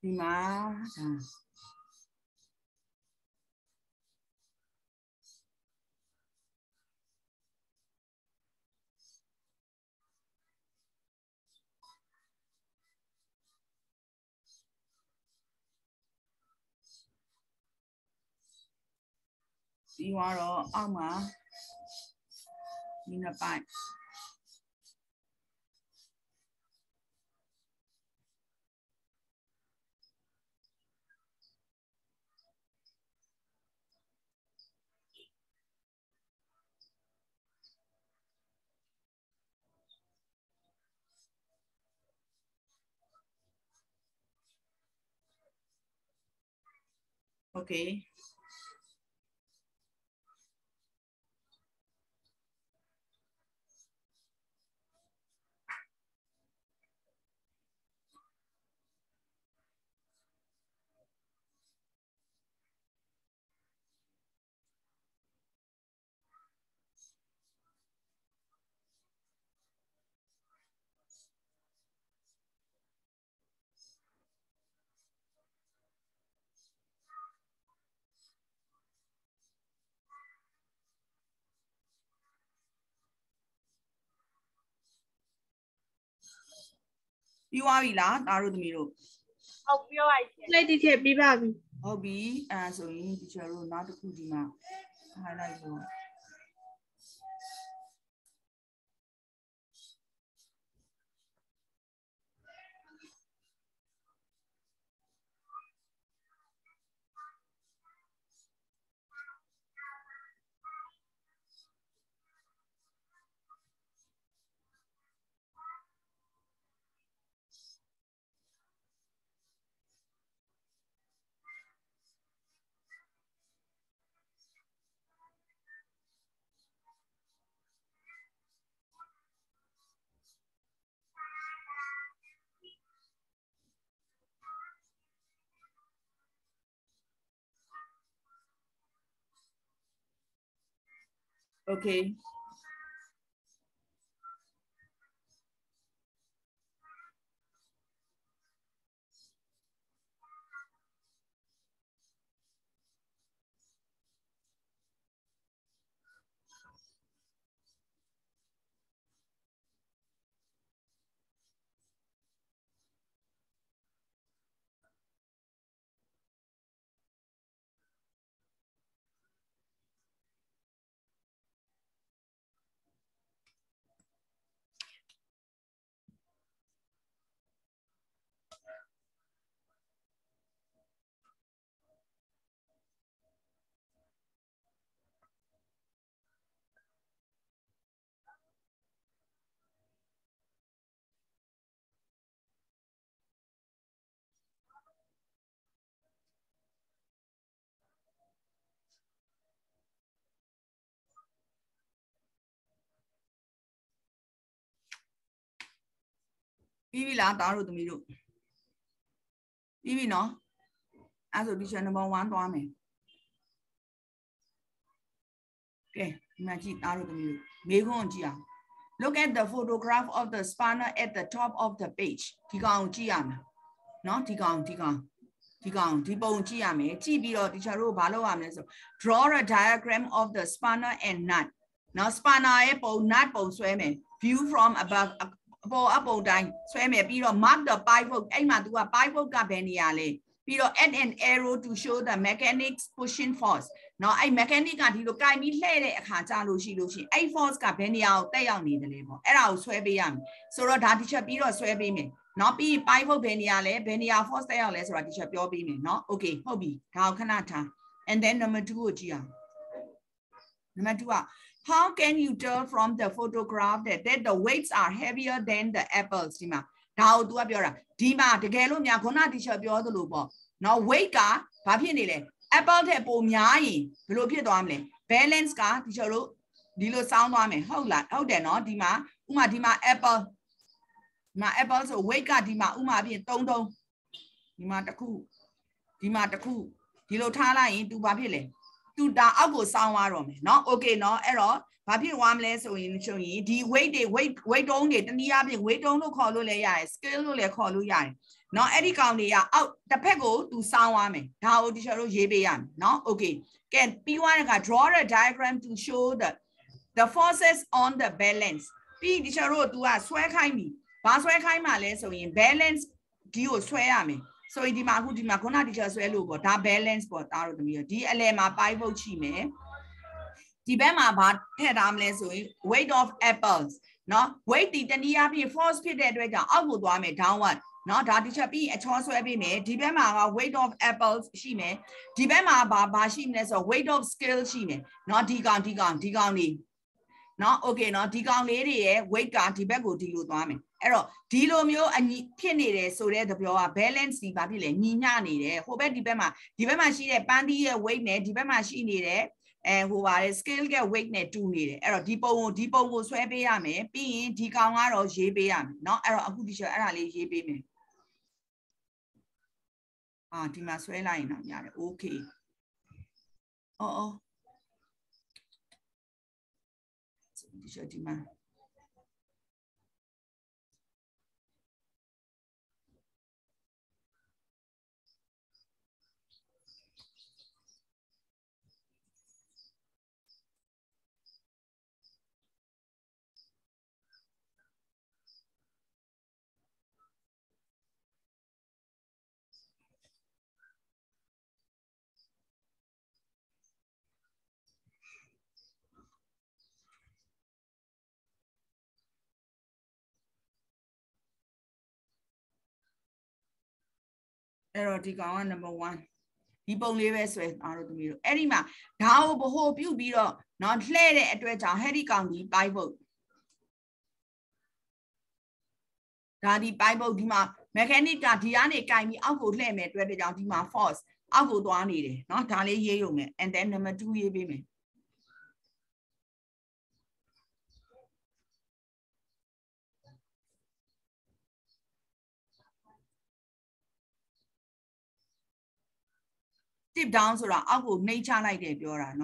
ဒီမှာဒါ ပြီးသွားတော့အောက်မှာဒီနှစ်ပိုင်း Okay. ။ ပြီးသွားပြီလားသားတို့သမီးတို့ဟုတ်ပြောပါရှင်လိုက်တိချက်ပြီးပါပြီဟုတ်ပြီအဲဒါဆိုရင် teacher တို့နောက်တစ်ခုဒီမှာ highlight လုပ် Okay. ။ ပြီးပြီလားသားတို့သမီးတို့။ပြီးပြီနော်။အဲဆို teacher number 1သွားမယ်။ကဲဒီမှာကြည့်သားတို့သမီးတို့မေးခွန်းကြည့်အောင် Look at the photograph of the spanner at the top of the page ဒီကောင်ကြည့်ရမယ်။နော်ဒီကောင်ဒီကောင်ဒီကောင်ဒီပုံကြည့်ရမယ်။ကြည့်ပြီးတော့ teacher တို့ဘာလုပ်ရမလဲဆို draw a diagram of the spanner and nut နော် spanner ရဲ့ပုံ nut ပုံဆွဲမယ် view from above အပေါ်အပုံတိုင်းဆွဲမယ်ပြီးတော့ mark the pivot အဲ့မှာ तू က pivot ကဘယ်နေရာလဲပြီးတော့ add an arrow to show the mechanics pushing force เนาะအဲ့ mechanic ကဒီလိုကင်ပြီးလှည့်တဲ့အခါကြာလို့ရှိလို့ရှိရင်အဲ့ force ကဘယ်နေရာကိုတက်ရောက်နေတယ်လဲပေါ့အဲ့ဒါကိုဆွဲပေးရမယ်ဆိုတော့ဒါ teacher ပြီးတော့ဆွဲပေးမယ်เนาะပြီး pivot ဘယ်နေရာလဲဘယ်နေရာ force တက်ရောက်လဲဆိုတာ teacher ပြောပေးမယ်เนาะ okay ဟုတ်ပြီဒါကိုခဏထား and then number 2ကိုကြည့်အောင် number 2က how can you tell from the photograph that, that the weights are heavier than the apples ဒီမှာဒါကို तू ကပြောတာဒီမှာတကယ်လို့များခုန teacher ပြောသလိုပေါ့နော် weight ကဘာဖြစ်နေလဲ apple ထက်ပိုများရင်ဘယ်လိုဖြစ်သွားမလဲ balance က teacher တို့ဒီလိုစောင်းသွားမယ်ဟုတ်လားဟုတ်တယ်နော်ဒီမှာဥမာဒီမှာ apple ဒီမှာ apple ဆို weight ကဒီမှာဥမာပြင်3 3ဒီမှာတစ်ခုဒီမှာတစ်ခုဒီလိုထားလိုက်ရင် तू ဘာဖြစ်လဲ သူဒါအောက်ကိုစောင်းသွားတော့မယ်เนาะ okay เนาะအဲ့တော့ဘာဖြစ်သွားမလဲဆိုရင်ဆိုရင်ဒီ weight တွေ weight weight တုံးတွေတနည်းအားဖြင့် weight တုံးလို့ခေါ်လို့လည်းရတယ် scale လို့လည်းခေါ်လို့ရတယ်เนาะအဲ့ဒီကောင်တွေကအောက်တစ်ဖက်ကိုသူစောင်းသွားမယ်ဒါကို teacher တို့ရေးပေးရမယ်เนาะ okay ကဲပြီးသွားတဲ့က draw a diagram to show the the forces on the balance ပြီး teacher တို့ तू ကဆွဲခိုင်းပြီဘာဆွဲခိုင်းမှလဲဆိုရင် balance ဒီကိုဆွဲရမယ် ဆိုရင်ဒီမှာအခုဒီမှာခုန teacher ဆွဲလို့ပေါ့ဒါ balance ပေါ့တားတို့သမီးတို့ဒီအလယ်မှာ pivot ချိမယ် ဒီဘက်မှာဘာထည့်ထားမလဲဆိုရင် weight of apples เนาะ weight ဒီတနည်းအားဖြင့် force ဖြစ်တဲ့အတွက်ကြောင့်အောက်ကိုသွားမယ် downward เนาะဒါတစ်ချက်ပြီးအချောဆွဲပေးမယ်ဒီဘက်မှာက weight of apples ရှိမယ်ဒီဘက်မှာဘာဘာရှိမလဲဆိုတော့ weight of skill ရှိမယ်เนาะဒီကောင်ဒီကောင်ဒီကောင်လေး เนาะ okay เนาะဒီကောင်လေးတွေရဲ့ weight ကဒီဘက်ကိုဒီလိုသွားမယ်အဲ့တော့ဒီလိုမျိုးအညီဖြစ်နေတယ်ဆိုတဲ့သဘောက balance ဒီဘာဖြစ်လဲညီမျှနေတယ်ဟိုဘက်ဒီဘက်မှာဒီဘက်မှာရှိတဲ့ပန်းသီးရဲ့ weight နဲ့ဒီဘက်မှာရှိနေတဲ့အဲဟိုပါတယ် scale က weight နဲ့တူနေတယ်အဲ့တော့ဒီပုံကိုဒီပုံကိုဆွဲပေးရမယ်ပြီးရင်ဒီကောင်ကတော့ရေးပေးရမယ်เนาะအဲ့တော့အခုဒီချက်အဲ့ဒါလေးရေးပေးမယ်အာဒီမှာဆွဲလိုက်ရင်တော့ရတယ် okay အော်အော် ဒီချက် အဲ့တော့ဒီကောင်က number 1ဒီပုံလေးပဲဆွဲအားတို့သမီးတို့အဲ့ဒီမှာဓာတ်ကိုဗဟိုပြုတ်ပြီးတော့เนาะလှဲ့တဲ့အတွက်ကြောင့်ဟဲ့ဒီကောင်ဒီပိုက်ပုတ်ဒါဒီပိုက်ပုတ်ဒီမှာ mechanic ကဒီကနေကင်ပြီးအောက်ကိုလှည့်မယ်အတွက်ကြောင့်ဒီမှာ force အောက်ကိုသွားနေတယ်เนาะဒါလေးရေးရုံနဲ့ and then number 2ရေးပေးမယ် တစ် down ဆိုတာအောက်ကိုနှိမ့်ချလိုက်တယ်ပြောတာเ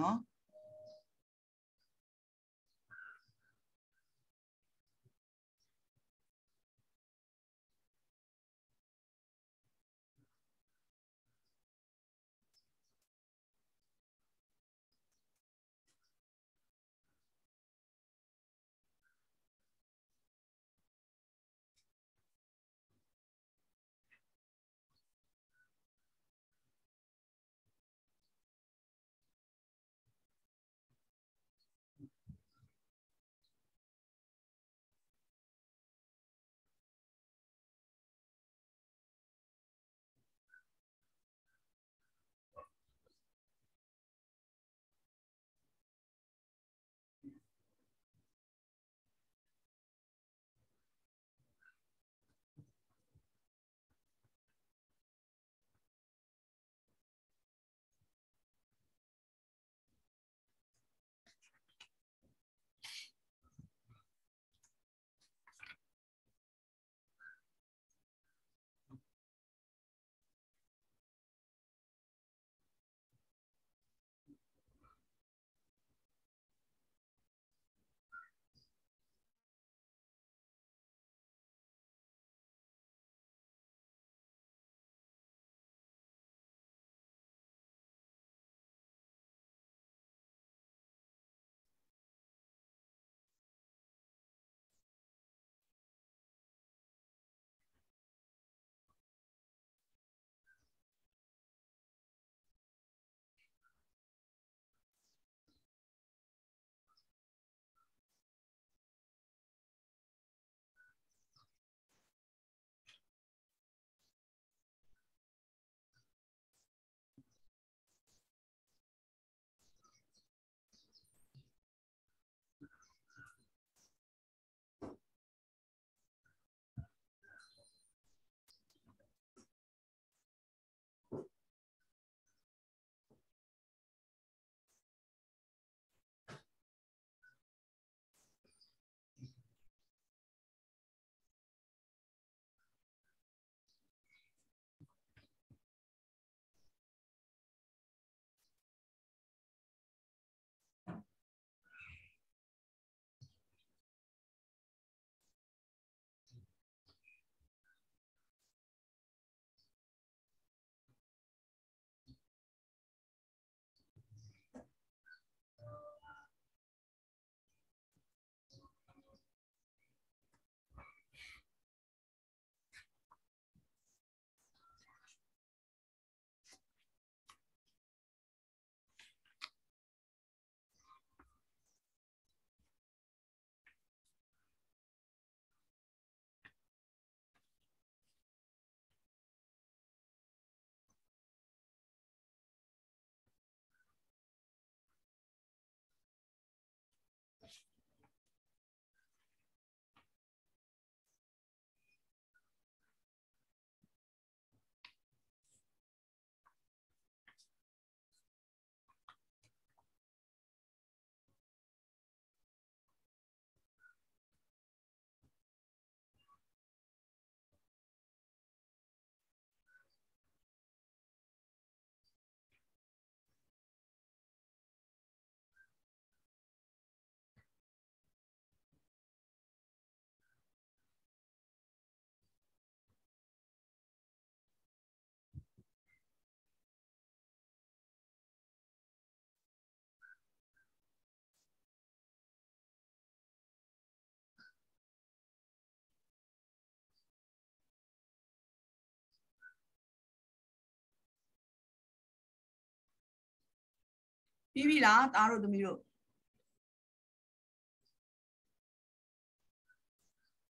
ပြီးပြီလားသားတို့သမီးတို့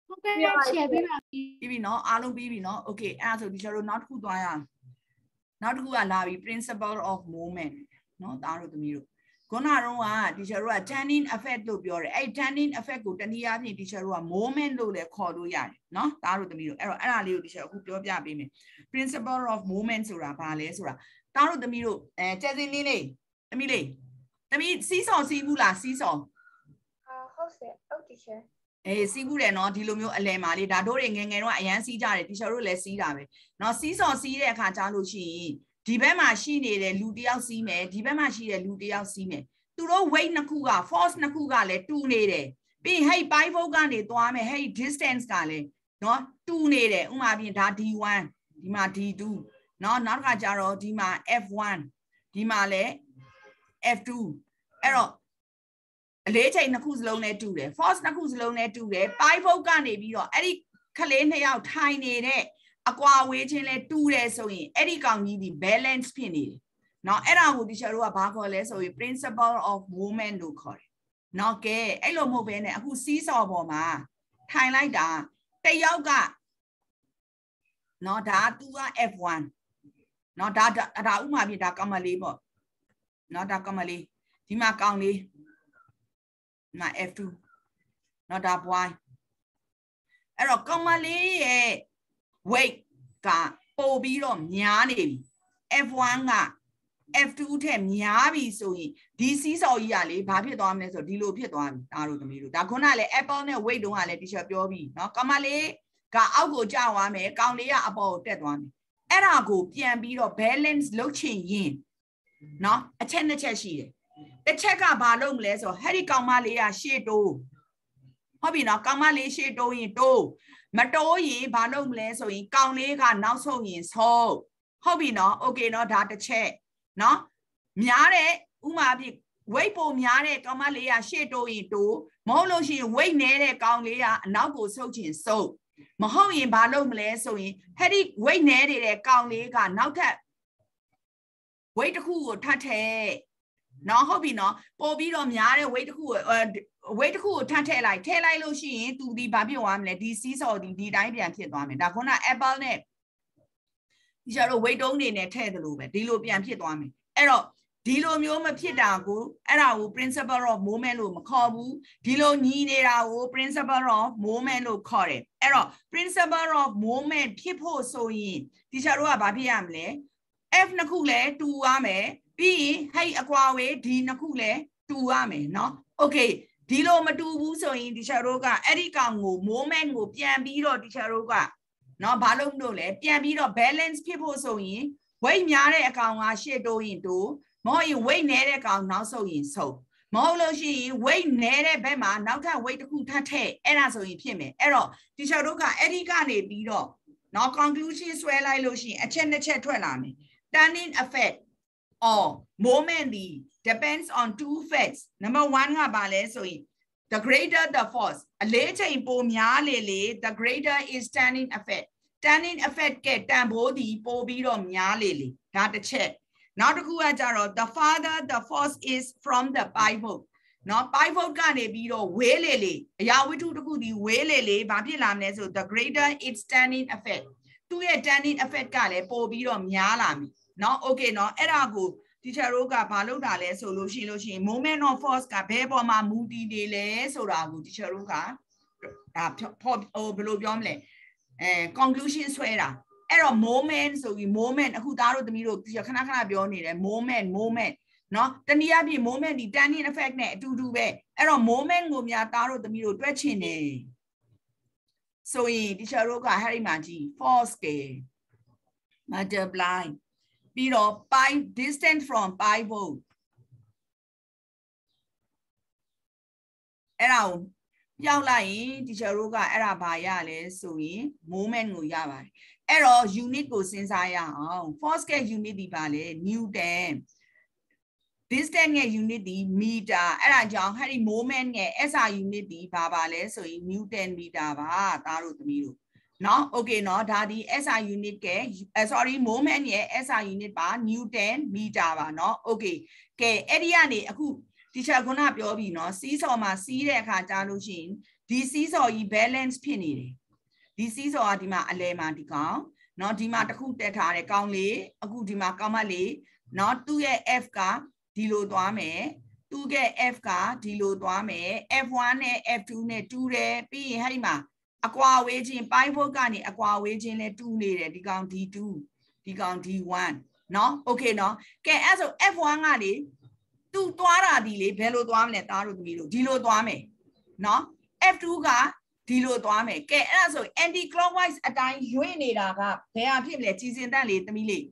ဟုတ်ကဲ့ချေပေးပါပြီပြီးပြီနော်အားလုံးပြီးပြီနော် okay အဲ့ဒါဆိုဒီကျတို့နောက်တစ်ခုသွားရအောင်နောက်တစ်ခုကလာပြီ principle of movement နော်သားတို့သမီးတို့ခုနကတော့က teacher တို့က tanning effect လို့ပြောတယ်အဲ့ tanning effect ကိုတနည်းအားဖြင့် teacher တို့က moment လို့လည်းခေါ်လို့ရတယ်နော်သားတို့သမီးတို့အဲ့တော့အဲ့ဒါလေးကို teacher အခုပြောပြပေးမယ် principle of movement ဆိုတာဘာလဲဆိုတာသားတို့သမီးတို့အဲကျက်စင်းလေးလေး သမီးလေးသမီးစီးစော်စီးဘူးလားစီးစော်အာဟုတ်တယ်ဟုတ်တယ်ရှင်အေးစီးဘူးတယ်နော်ဒီလိုမျိုးအလဲမာလေးဒါတို့တွေငယ်ငယ်တော့အရန်စီးကြတယ်တီချာတို့လည်းစီးတာပဲနော်စီးစော်စီးတဲ့အခါကြားလို့ရှိရင်ဒီဘက်မှာရှိနေတဲ့လူတစ်ယောက်စီးမယ်ဒီဘက်မှာရှိတဲ့လူတစ်ယောက်စီးမယ်သူတို့ weight နှစ်ခုက force နှစ်ခုကလည်းတူနေတယ်ပြီးဟဲ့ pi volt ကနေသွားမယ်ဟဲ့ distance ကလည်းနော်တူနေတယ်ဥပမာပြင်ဒါ d1 ဒီမှာ d2 နော်နောက်တစ်ခါကျတော့ဒီမှာ f1 ဒီမှာလည်း f2 အဲ့တော့အလေးချိန်နှစ်ခုစလုံးနဲ့တူတယ် force နှစ်ခုစလုံးနဲ့တူတယ် pi volt ကနေပြီးတော့အဲ့ဒီခလေးနှစ်ယောက်ထိုင်နေတဲ့အကွာဝေးချင်းလဲတူတယ်ဆိုရင်အဲ့ဒီကောင်ကြီးဒီ balance ဖြစ်နေတယ်เนาะအဲ့ဒါကိုဒီချက်တို့ကဘာခေါ်လဲဆိုရင် principle of movement လို့ခေါ်တယ်เนาะကဲအဲ့လိုမဟုတ်ဘဲနဲ့အခုစီးစော်ပေါ်မှာထိုင်လိုက်တာတစ်ယောက်ကเนาะဒါသူက F1 เนาะဒါဒါဒါဥမာပြဒါကောင်မလေးပေါ့ เนาะဒါကောင်မလေးဒီမှာကောင်လေးဒီမှာ F2 เนาะဒါ boy အဲ့တော့ကောင်မလေးရဲ့ weight ကပို့ပြီးတော့များနေပြီ F1 က F2 ထက်များပြီဆိုရင်ဒီစီးစော်ကြီးကလေဘာဖြစ်သွားမလဲဆိုတော့ဒီလိုဖြစ်သွားပြီဒါတို့သမီးတို့ဒါခုနကလေ Apple နဲ့ weight တုန်းကလည်း teacher ပြောပြီเนาะကောင်မလေးကအောက်ကိုကျသွားမယ်ကောင်လေးကအပေါ်ကိုတက်သွားမယ်အဲ့ဒါကိုပြန်ပြီးတော့ balance လုပ်ချင်ရင် เนาะအချက်နှစ်ချက်ရှိတယ်တစ်ချက်ကဘာလုပ်မလဲဆိုတော့ဟဲ့ဒီကောင်မလေးကရှေ့တိုးဟုတ်ပြီနော်ကောင်မလေးရှေ့တိုးရင်တိုးမတိုးရင်ဘာလုပ်မလဲဆိုရင်ကောင်လေးကနောက်ဆုံးရင်ဆုံးဟုတ်ပြီနော်โอเคနော်ဒါတစ်ချက်နော်များတဲ့ဥမာပြ weight ပိုများတဲ့ကောင်မလေးကရှေ့တိုးရင်တိုးမဟုတ်လို့ရှိရင် weight နည်းတဲ့ကောင်လေးကအနောက်ကိုဆုပ်ချင်ဆုပ်မဟုတ်ရင်ဘာလုပ်မလဲဆိုရင်ဟဲ့ဒီ weight နည်းနေတဲ့ကောင်လေးကနောက်ထပ် weight တစ်ခုကိုထပ်ထည့်နော်ဟုတ်ပြီနော်ပို့ပြီးတော့များတဲ့ weight တစ်ခုကို weight တစ်ခုကိုထပ်ထည့်လိုက်ထည့်လိုက်လို့ရှိရင်သူဒီဘာဖြစ်သွားမလဲဒီစီးစော်ဒီဒီတိုင်းပြန်ဖြစ်သွားမယ်ဒါခုန apple နဲ့ဒီကျတော့ weight တုံးနေနဲ့ထည့်တယ်လို့ပဲဒီလိုပြန်ဖြစ်သွားမယ်အဲ့တော့ဒီလိုမျိုးမဖြစ်တာကိုအဲ့ဒါကို principle of movement လို့မခေါ်ဘူးဒီလိုညီနေတာကို principle of movement လို့ခေါ်တယ်အဲ့တော့ principle of movement ဖြစ်ဖို့ဆိုရင်ဒီကျတော့ကဘာဖြစ်ရမလဲ F နှစ်ခုလဲတူရမယ်ပြီးရင်ဟိတ်အကွာဝေးဒီနှစ်ခုလဲတူရမယ်เนาะ okay ဒီလိုမတူဘူးဆိုရင်ဒီချက်တို့ကအဲ့ဒီကောင်ကို moment ကိုပြန်ပြီးတော့ဒီချက်တို့ကเนาะဘာလို့မလို့လဲပြန်ပြီးတော့ balance ဖြစ်ဖို့ဆိုရင် weight များတဲ့အကောင်ကရှေ့တိုးရင်တိုးမဟုတ်ရင် weight နည်းတဲ့ကောင်နောက်ဆုပ်ရင်ဆုပ်မဟုတ်လို့ရှိရင် weight နည်းတဲ့ဘက်မှာနောက်ထပ် weight တစ်ခုထပ်ထည့်အဲ့ဒါဆိုရင်ဖြစ်မယ်အဲ့တော့ဒီချက်တို့ကအဲ့ဒီကနေပြီးတော့เนาะ conclusion ဆွဲလိုက်လို့ရှိရင်အချက်နှစ်ချက်ထွက်လာမယ် turning effect or moment ဒီ depends on two facts number 1ကဘာလဲဆိုရင် the greater the force အလေးချိန်ပိုများလေလေ the greater is turning effect turning effect ကတန်ဖိုးဒီပိုပြီးတော့များလေလေဒါတစ်ချက်နောက်တစ်ခုကကြတော့ the farther the force is from the pivot နော် pivot ကနေပြီးတော့ဝေးလေလေအရာဝတ္ထုတစ်ခုဒီဝေးလေလေဘာဖြစ်လာမလဲဆို the greater its turning effect သူ့ရဲ့ turning effect ကလည်းပိုပြီးတော့များလာပြီเนาะ okay เนาะအဲ့ဒါကို teacher တို့ကဘာလုပ်တာလဲဆိုလို့ရှိလို့ရှိရင် moment of force ကဘယ်ပေါ်မှာမူတည်နေလဲဆိုတာကို teacher တို့ကဒါဖော်ဟိုဘယ်လိုပြောမလဲအဲ conclusion ဆွဲတာအဲ့တော့ moment ဆိုပြီး moment အခုသားတို့သမီးတို့ teacher ခဏခဏပြောနေတယ် moment moment เนาะတနည်းအားဖြင့် moment ဒီ turning effect နဲ့အတူတူပဲအဲ့တော့ moment ကိုများသားတို့သမီးတို့တွက်ချင်တယ် ဆိုရင် teacher တို့ကဟဲ့ဒီမှာကြည့် force က multiply ပြီးတော့ pi distance from pi volt အဲ့ဒါကိုပြောက်လိုက်ရင် teacher တို့ကအဲ့ဒါဘာရလဲဆိုရင် moment ကိုရပါတယ်အဲ့တော့ unit ကိုစဉ်းစားရအောင် force က unit ဒီပါလေ newton distance ရဲ့ unit ဒီ meter အဲ့ဒါကြောင့်ဟဲ့ဒီ moment ရဲ့ SI unit ဒီဘာပါလဲဆိုရင် newton meter ပါသားတို့သမီးတို့နော် okay နော်ဒါဒီ SI unit ကဲ sorry moment ရဲ့ SI unit ပါ Newton meter ပါနော် okay ကဲအဲ့ဒီကနေအခု teacher ခုနပြောပြီနော်စီးစော်မှာစီးတဲ့အခါကြားလို့ရှိရင်ဒီစီးစော်ကြီး balance ဖြစ်နေတယ်ဒီစီးစော်ကဒီမှာအလဲမှာဒီကောင်နော်ဒီမှာတစ်ခုတက်ထားတယ်ကောင်းလေးအခုဒီမှာကောင်းမလေးနော်သူ့ရဲ့ F က ဒီလိုသွားမယ်သူ့ရဲ့ F ကဒီလိုသွားမယ် F1 နဲ့ F2 နဲ့တူတယ်ပြီးရင်ဟဲ့ဒီမှာအကွာဝေးခြင်းပိုင်းဖို့ကနေအကွာဝေးခြင်းလဲတူနေတယ်ဒီကောင် D2 ဒီကောင် D1 เนาะโอเคเนาะကဲအဲ့ဆို F1 ကလေသူသွားတာဒီလေဘယ်လိုသွားမလဲတားတို့သမီးတို့ဒီလိုသွားမယ်เนาะ F2 ကဒီလိုသွားမယ်ကဲအဲ့ဒါဆို anti clockwise အတိုင်းရွေ့နေတာကဘယ်ဟာဖြစ်မလဲကြည်စင်တန့်လေသမီးလေး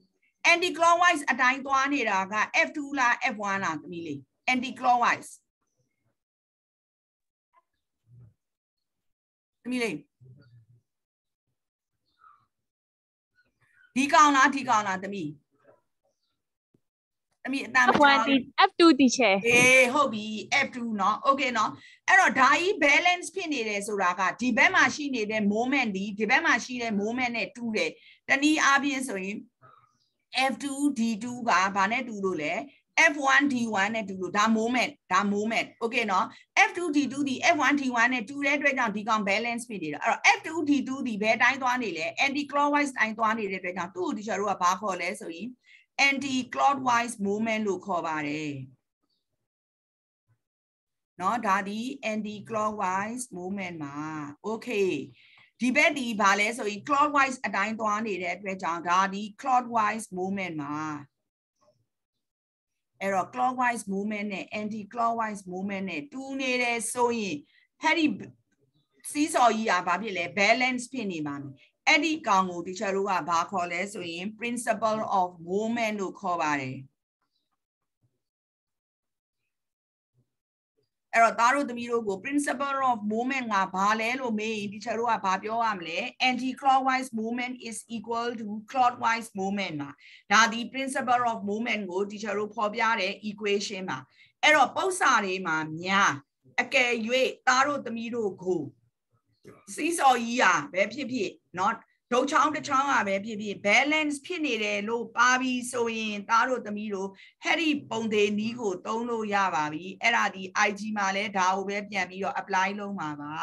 anti clockwise အတိုင်းသွားနေတာက F2 လား F1 လားသမီးလေး anti clockwise သမီးလေးဒီကောင်လားဒီကောင်လားသမီးသမီးအတမ်းမချော F1 T- F2 teacher အေးဟုတ်ပြီ F2 เนาะ okay เนาะအဲ့တော့ဒါကြီး balance ဖြစ်နေတယ်ဆိုတာကဒီဘက်မှာရှိနေတဲ့ moment ဒီဒီဘက်မှာရှိတဲ့ moment နဲ့တူတယ်တနည်းအားဖြင့်ဆိုရင် F2 D2 ကဘာနဲ့တူလို့လဲ F1 D1 နဲ့တူလို့ဒါ moment ဒါ moment okay เนาะ F2 D2 ဒီ F1 D1 နဲ့တူတဲ့အတွက်ကြောင့်ဒီကောင် balance ဖြစ်နေတာအဲ့တော့ F2 D2 ဒီဘယ်တိုင်းသွားနေလဲ anti clockwise တိုင်းသွားနေတဲ့အတွက်ကြောင့်သူ့ကိုဒီချာတို့ကဘာခေါ်လဲဆိုရင် anti clockwise movement လို့ခေါ်ပါတယ်เนาะဒါဒီ anti clockwise movement မှာ okay ဒီဘက်ဒီဘာလဲဆိုရင် clockwise အတိုင်းသွားနေတဲ့အတွက်ကြောင့်ဒါဒီ clockwise movement မှာအဲ့တော့ clockwise movement နဲ့ anti clockwise movement နဲ့တူနေတယ်ဆိုရင်အဲ့ဒီစီးစော်ကြီးอ่ะဘာဖြစ်လဲ balance ဖြစ်နေပါမယ်အဲ့ဒီကောင်ကို teacher တို့ကဘာခေါ်လဲဆိုရင် principle of movement လို့ခေါ်ပါတယ် အဲ့တော့သားတို့သမီးတို့ကို principle of movement ကဘာလဲလို့မေးရင် teacher တို့ကဘာပြောရမလဲ anti clockwise movement is equal to clockwise movement မှာဒါဒီ principle of movement ကို teacher တို့ဖော်ပြတဲ့ equation မှာအဲ့တော့ပု္ပ္ပစာတွေမှာများအကယ်၍သားတို့သမီးတို့ကိုစီးစော်ကြီးอ่ะပဲဖြစ်ဖြစ်เนาะ ဒုတ်ချောင်းတစ်ချောင်းอ่ะပဲဖြစ်ဖြစ် balance ဖြစ်နေတယ်လို့ပါပြီးဆိုရင်သားတို့သမီးတို့ဟဲ့ဒီပုံသေးနီးကိုသုံးလို့ရပါပြီအဲ့ဒါဒီ IG မှာလည်းဒါကိုပဲပြန်ပြီးတော့ apply လုပ်မှာပါ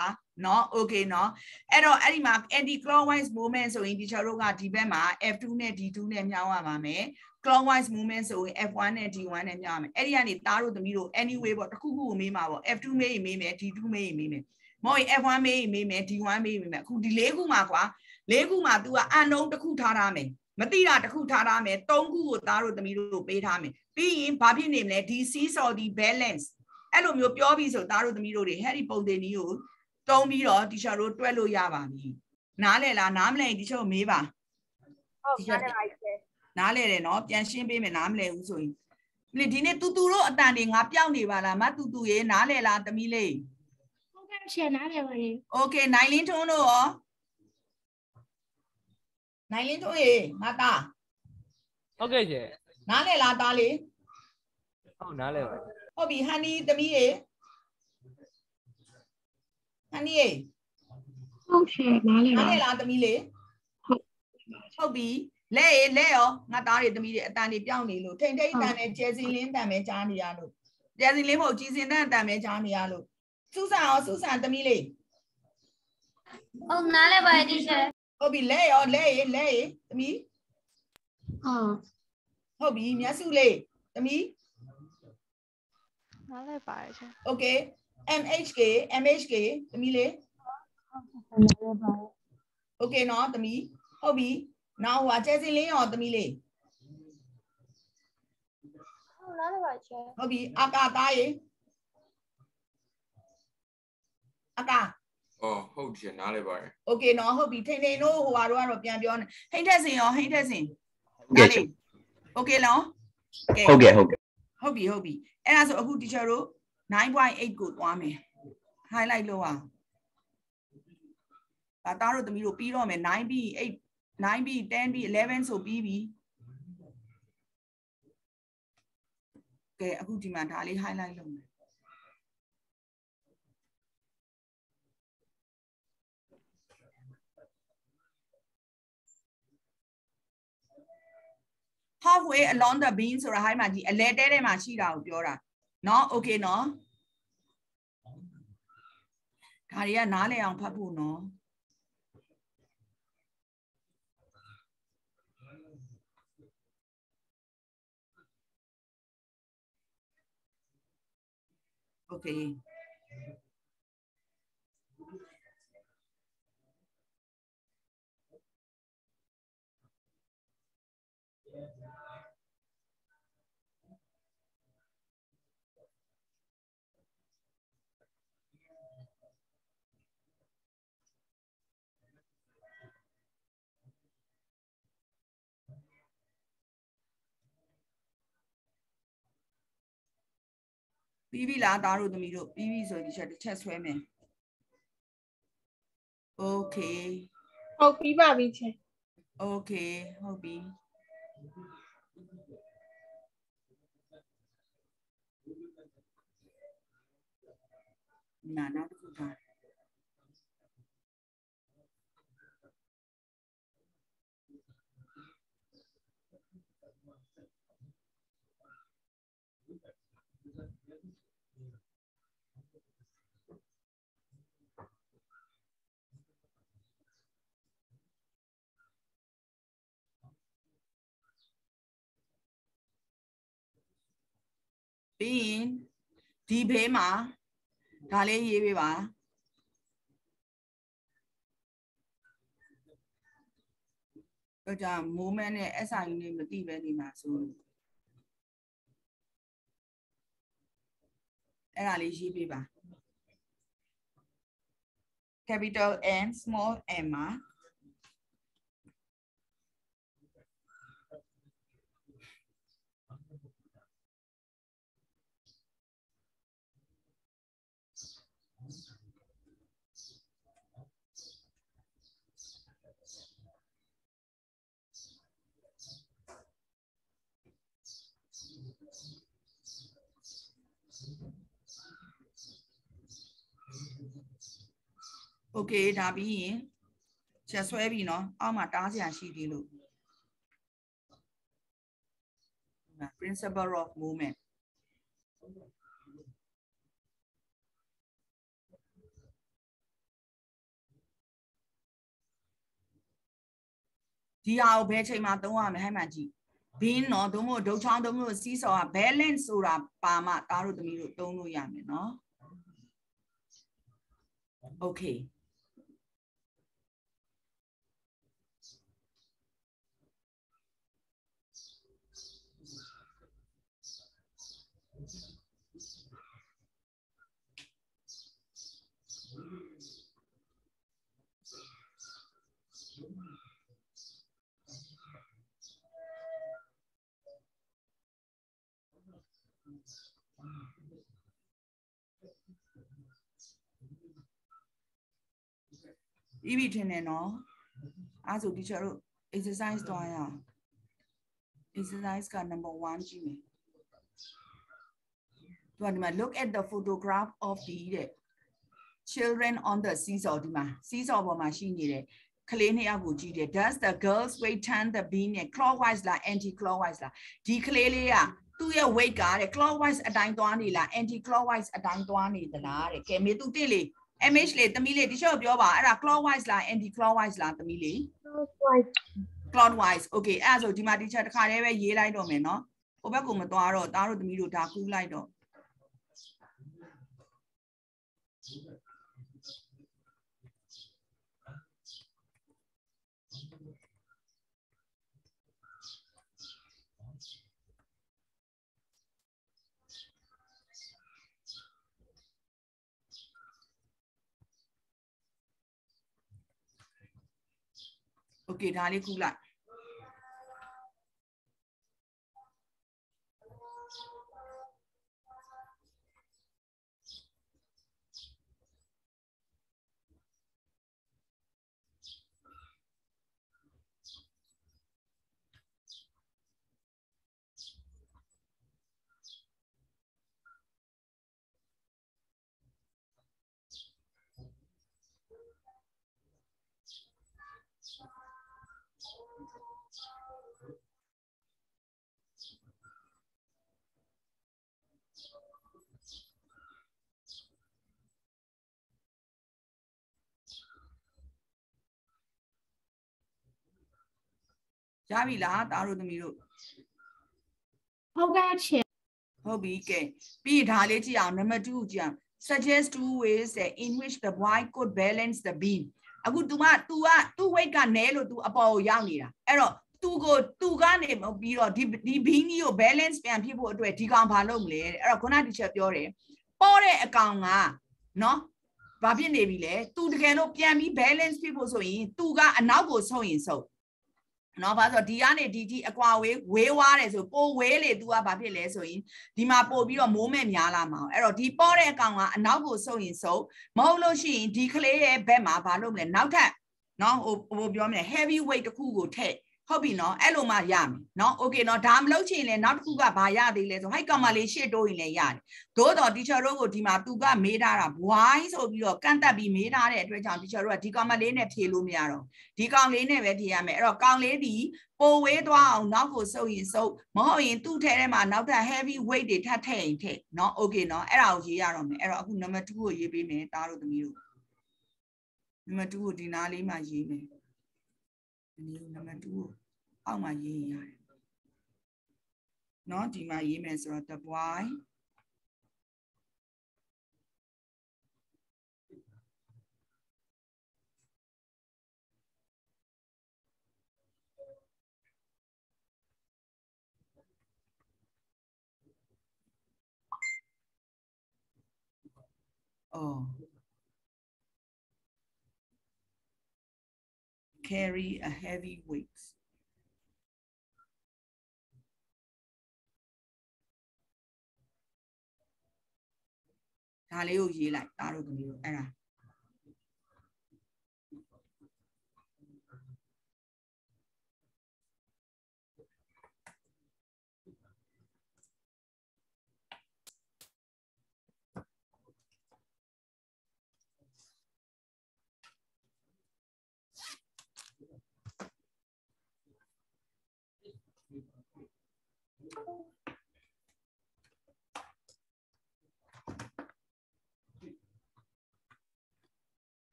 เนาะ okay เนาะအဲ့တော့အဲ့ဒီမှာ anti clockwise movement ဆိုရင် teacher တို့ကဒီဘက်မှာ F2 နဲ့ D2 နဲ့မျှောင်းရပါမယ် clockwise movement ဆိုရင် F1 နဲ့ D1 နဲ့မျှောင်းရမယ်အဲ့ဒီကနေသားတို့သမီးတို့ anyway ပေါ့တစ်ခုခုကိုမေးမှာပေါ့ F2 မေးရင်မေးမယ် D2 မေးရင်မေးမယ် မဟုတ်ရင် F1 မေးရင်မေးမယ် D1 မေးရင်မေးမယ်အခုဒီလေးခုမှာကွာလေးခုမှာ तू ကအနှုံးတစ်ခုထားထားမယ်မတိတာတစ်ခုထားထားမယ်သုံးခုကိုသားတို့သမီးတို့ပေးထားမယ်ပြီးရင်ဘာဖြစ်နေမလဲဒီ seesaw ဒီ balance အဲ့လိုမျိုးပြောပြီးဆိုသားတို့သမီးတို့တွေဟဲ့ဒီပုံတင်ကြီးကိုတုံးပြီးတော့ teacher တို့တွက်လို့ရပါပြီနားလဲလားနားမလဲရင် teacher ကိုမေးပါဟုတ်နားလည်ပါပြီနားလဲတယ်နော်ပြန်ရှင်းပေးမယ်နားမလဲဘူးဆိုရင်လေဒီနေ့တူတူတို့အတန်တွေငါပြောင်းနေပါလားမတူတူရေနားလဲလားသမီးလေးဟုတ်ကဲ့ ရှယ်နားလည်ပါတယ်။ Okay နိုင်လင်းထွန်းတို့ရောနိုင်လင်းထွန်းရေငါသားဟုတ်ကဲ့ရှင်နားလည်လားသားလေးဟုတ်နားလည်ပါဟုတ်ပြီဟန်နီသမီးရေဟန်နီရေဟုတ်ရှင်နားလည်ပါနားလည်လားသမီးလေးဟုတ်ဟုတ်ပြီလဲရေလဲရောငါသားတွေသမီးတွေအတန်တွေပြောင်းနေလို့ထိန်ထိန်အတန်နဲ့ကျဲစီလင်းအတန်ပဲကြားနေရလို့ကျဲစီလင်းမဟုတ်ကြည်စင်တဲ့အတန်ပဲကြားနေရလို့ စူဆန်ရောစူဆန်သမီးလေးဟုတ်နားလဲပါတယ်တီချာဟုတ်ပြီလဲရောလဲရေလဲရေသမီးဟုတ်ဟုတ်ပြီမျက်စုလေးသမီးနားလဲပါတယ်ရှင် okay MHK MHK သမီးလေး okay နော်သမီးဟုတ်ပြီနောက်ဟိုကျဲစင်လင်းရောသမီးလေးဟုတ်နားလဲပါချာဟုတ်ပြီအကာသားရေ အကာအော်ဟုတ်တယ်နားလဲပါတယ် okay နော်ဟုတ်ပြီထိန်ထိန်တို့ဟိုဟာတို့ကတော့ပြန်ပြောနေဟိတ်ထက်စင်ရောဟိတ်ထက်စင်ဟုတ်ကဲ့ရှင် okay နော်ကဲဟုတ်ကဲ့ဟုတ်ကဲ့ဟုတ်ပြီဟုတ်ပြီအဲ့ဒါဆိုအခု teacher တို့9.8ကိုသွားမယ် highlight လုပ်အောင်ဒါသားတို့သမီးတို့ပြီးတော့မယ်9 b 8 9 b 10 b 11ဆိုပြီးပြီကဲအခုဒီမှာဒါလေး highlight လုပ်မယ် halfway along the beam ဆိုတာဟိုင်းမှာကြည့်အလဲတဲထဲမှာရှိတာကိုပြောတာเนาะ okay เนาะဒါတွေကနားလည်အောင်ဖတ်ဖို့เนาะ Okay. ။ ပြီးပြီလားသားတို့သမီးတို့ပြီးပြီဆိုရင်ဒီချက်တစ်ချက်ဆွဲမယ်။ Okay ဟုတ်ပြီးပါပြီချင်း okay ဟုတ်ပြီ။နာနောက်တစ်ခုထား ပြီးရင်ဒီဘေးမှာဒါလေးရေးပေးပါတော့ကြာ moment နဲ့ SI နဲ့မသိပဲနေမှာဆိုလို့အဲ့ဒါလေးရေးပေးပါ capital N small m မှာ โอเคဒါပြီးရင်ချက်ဆွဲပြီเนาะအောက်မှာတားစရာရှိသေးလို့ဒီမှာ principle of movement ဒီဟာကိုဘယ်ချိန်မှာသုံးရမလဲဟဲ့မှကြည့်ဘင်းเนาะသုံးဖို့ဒုတ်ချောင်းသုံးဖို့စီးစော်က balance ဆိုတာပါမှတားတို့သမီးတို့သုံးလို့ရမယ်เนาะ Okay ပြီးပြီထင်တယ်နော်အဲဆို teacher တို့ exercise သွားရအောင် exercise က number 1ကြည့်မယ်သူကဒီမှာ look at the photograph of the တဲ့ children on the seesaw ဒီမှာ seesaw ပေါ်မှာရှိနေတယ်ကလေးနှစ်ယောက်ကိုကြည့်တယ် does the girls weight turn the bean နဲ့ clockwise လား anti clockwise လားဒီကလေးလေးကသူ့ရဲ့ weight ကတဲ့ clockwise အတိုင်းသွားနေလား anti clockwise အတိုင်းသွားနေသလားတဲ့ကဲမေသူတိလေ MH လေသမီးလေးတချို့ပြောပါအဲ့ဒါ clockwise လား anti clockwise လားသမီးလေး clockwise okay အဲ့ဒါဆိုဒီမှာ teacher တစ်ခါတည်းပဲရေးလိုက်တော့မယ်နော်ဟိုဘက်ကမသွားတော့သားတို့သမီးတို့ဒါကူးလိုက်တော့ Okay ဒါလေးကူးလိုက် ရပြီလားတားတို့သမီးတို့ ဟုတ်ကဲ့ချေ ဟုတ်ပြီကဲပြီးရင်ဒါလေးကြည့်အောင် number 2ကိုကြည့်အောင် suggest two ways that in which the boy could balance the beam အခု तू က तू က तू weight ကနဲလို့ तू အပေါ်ကိုရောက်နေတာအဲ့တော့ तू ကို तू ကနေပြီးတော့ဒီဒီ beam ကြီးကို balance ပြန်ဖြစ်ဖို့အတွက်ဒီကောင်ဘာလုပ်မလဲတဲ့အဲ့တော့ခုန teacher ပြောတယ်ပေါ်တဲ့အကောင်ကနော်ဘာဖြစ်နေပြီလဲ तू တကယ်လို့ပြန်ပြီး balance ဖြစ်ဖို့ဆိုရင် तू ကအနောက်ကိုဆုပ်ရင်ဆုပ် နော်ဘာလို့ဆိုတော့ဒီကနေဒီဒီအကွာဝေးဝေးွားတယ်ဆိုပိုဝေးလေ तू ကဘာဖြစ်လဲဆိုရင်ဒီမှာပို့ပြီးတော့မိုးမဲ့များလာမှာအဲ့တော့ဒီပေါ်တဲ့အကောင်ကအနောက်ကိုဆုပ်ရင်ဆုပ်မဟုတ်လို့ရှိရင်ဒီကလေးရဲ့ဘက်မှာဘာလုပ်မလဲနောက်ထပ်နော်ဟိုဟိုပြောမလဲ heavy weight တစ်ခုကိုထည့် ဟုတ်ပြီနော်အဲ့လိုမှရမယ်နော် okay နော်ဒါမလုပ်ချင်လဲနောက်တစ်ခုကဘာရသေးလဲဆိုဟိုက်ကောင်မလေးရှေ့တိုးရင်လည်းရတယ်သို့တော့ teacher တို့ကိုဒီမှာသူကမေးထားတာ why ဆိုပြီးတော့ကန့်တက်ပြီးမေးထားတဲ့အတွက်ကြောင့် teacher တို့ကဒီကောင်မလေးနဲ့ဖြေလို့မရတော့ဒီကောင်လေးနဲ့ပဲဖြေရမယ်အဲ့တော့ကောင်လေးဒီပိုဝေးသွားအောင်နောက်ကိုဆုပ်ရင်ဆုပ်မဟုတ်ရင်သူ့ထဲထဲမှာနောက်ထပ် heavy weight တွေထပ်ထည့်ရင်ထည့်เนาะ okay เนาะအဲ့ဒါကိုရေးရတော့မယ်အဲ့တော့အခု number 2ကိုရေးပေးမယ်တားတို့သမီးတို့ number 2ကိုဒီနားလေးမှာရေးမယ် ဒီနေ့ number 2ကိုအောက်မှာရေးရင်ရတယ်เนาะဒီမှာရေးမယ်ဆိုတော့ the boy oh carry a heavy weight ဒါလေးကိုရေးလိုက်တားတို့သမီးတို့အဲ့ဒါ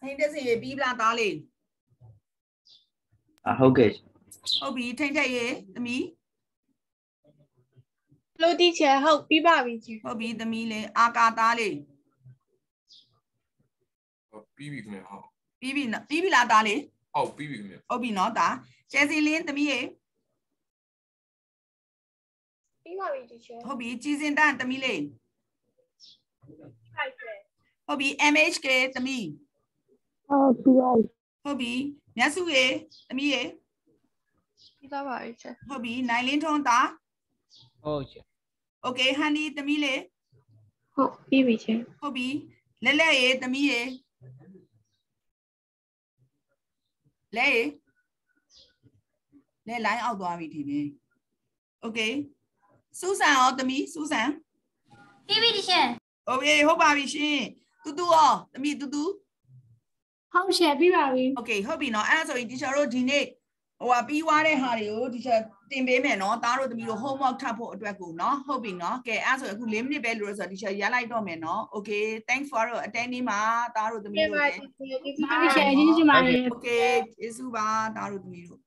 ထိန်းတက်စီရေးပြီးပလားသားလေးအဟုတ်ကဲ့ဟုတ်ပြီထိန်းတက်ရေးသမီးလို့တီချာဟုတ်ပြီးပါပြီချင်ဟုတ်ပြီသမီးလေးအာကာသားလေးဟောပြီးပြီခင်ဗျဟုတ်ပြီးပြီနော်ပြီးပြီလားသားလေးဟုတ်ပြီးပြီခင်ဗျဟုတ်ပြီနော်သားကျဲစီလင်းသမီးရေပြီးပါပြီတီချာဟုတ်ပြီကြည်စင်တန်သမီးလေးဖိုက်တယ်ဟုတ်ပြီ MHK သမီး ဟုတ်ပြီပါဟုတ်ပြီမြတ်စုရေသမီးရေပြီးသွားပါပြီချာဟုတ်ပြီနိုင်လင်းထွန်းသားဟုတ်ချင် Okay honey သမီးလေးဟုတ်ပြီပြီချေဟုတ်ပြီလက်လက်ရေသမီးရေလက်ရေလက်လိုင်းအောက်သွားပြီဒီနေ့ Okay စူဆန်ရောသမီးစူဆန်ပြီးပြီတရှင်ဟုတ်ပြီဟုတ်ပါပြီရှင်တူတူရောသမီးတူတူ ဟုတ်ချေပြီပါပြီ Okay ဟုတ်ပြီเนาะအဲ့ဒါဆိုရင် teacher တို့ဒီနေ့ဟိုဟာပြီးွားတဲ့ဟာတွေကို teacher တင်ပေးမယ်เนาะသားတို့သမီးတို့ homework ထပ်ဖို့အတွက်ကိုเนาะဟုတ်ပြီเนาะကဲအဲ့ဒါဆိုအခု4မိနစ်ပဲလို့ဆိုတော့ teacher ရလိုက်တော့မယ်เนาะ Okay thanks for attending မှာသားတို့သမီး ပြီး တို့ ပါ လည်း တီချာပြီး ပါပြီချေကျေးဇူးတင်ပါတယ် Okay ကျေးဇူးပါသားတို့သမီးတို့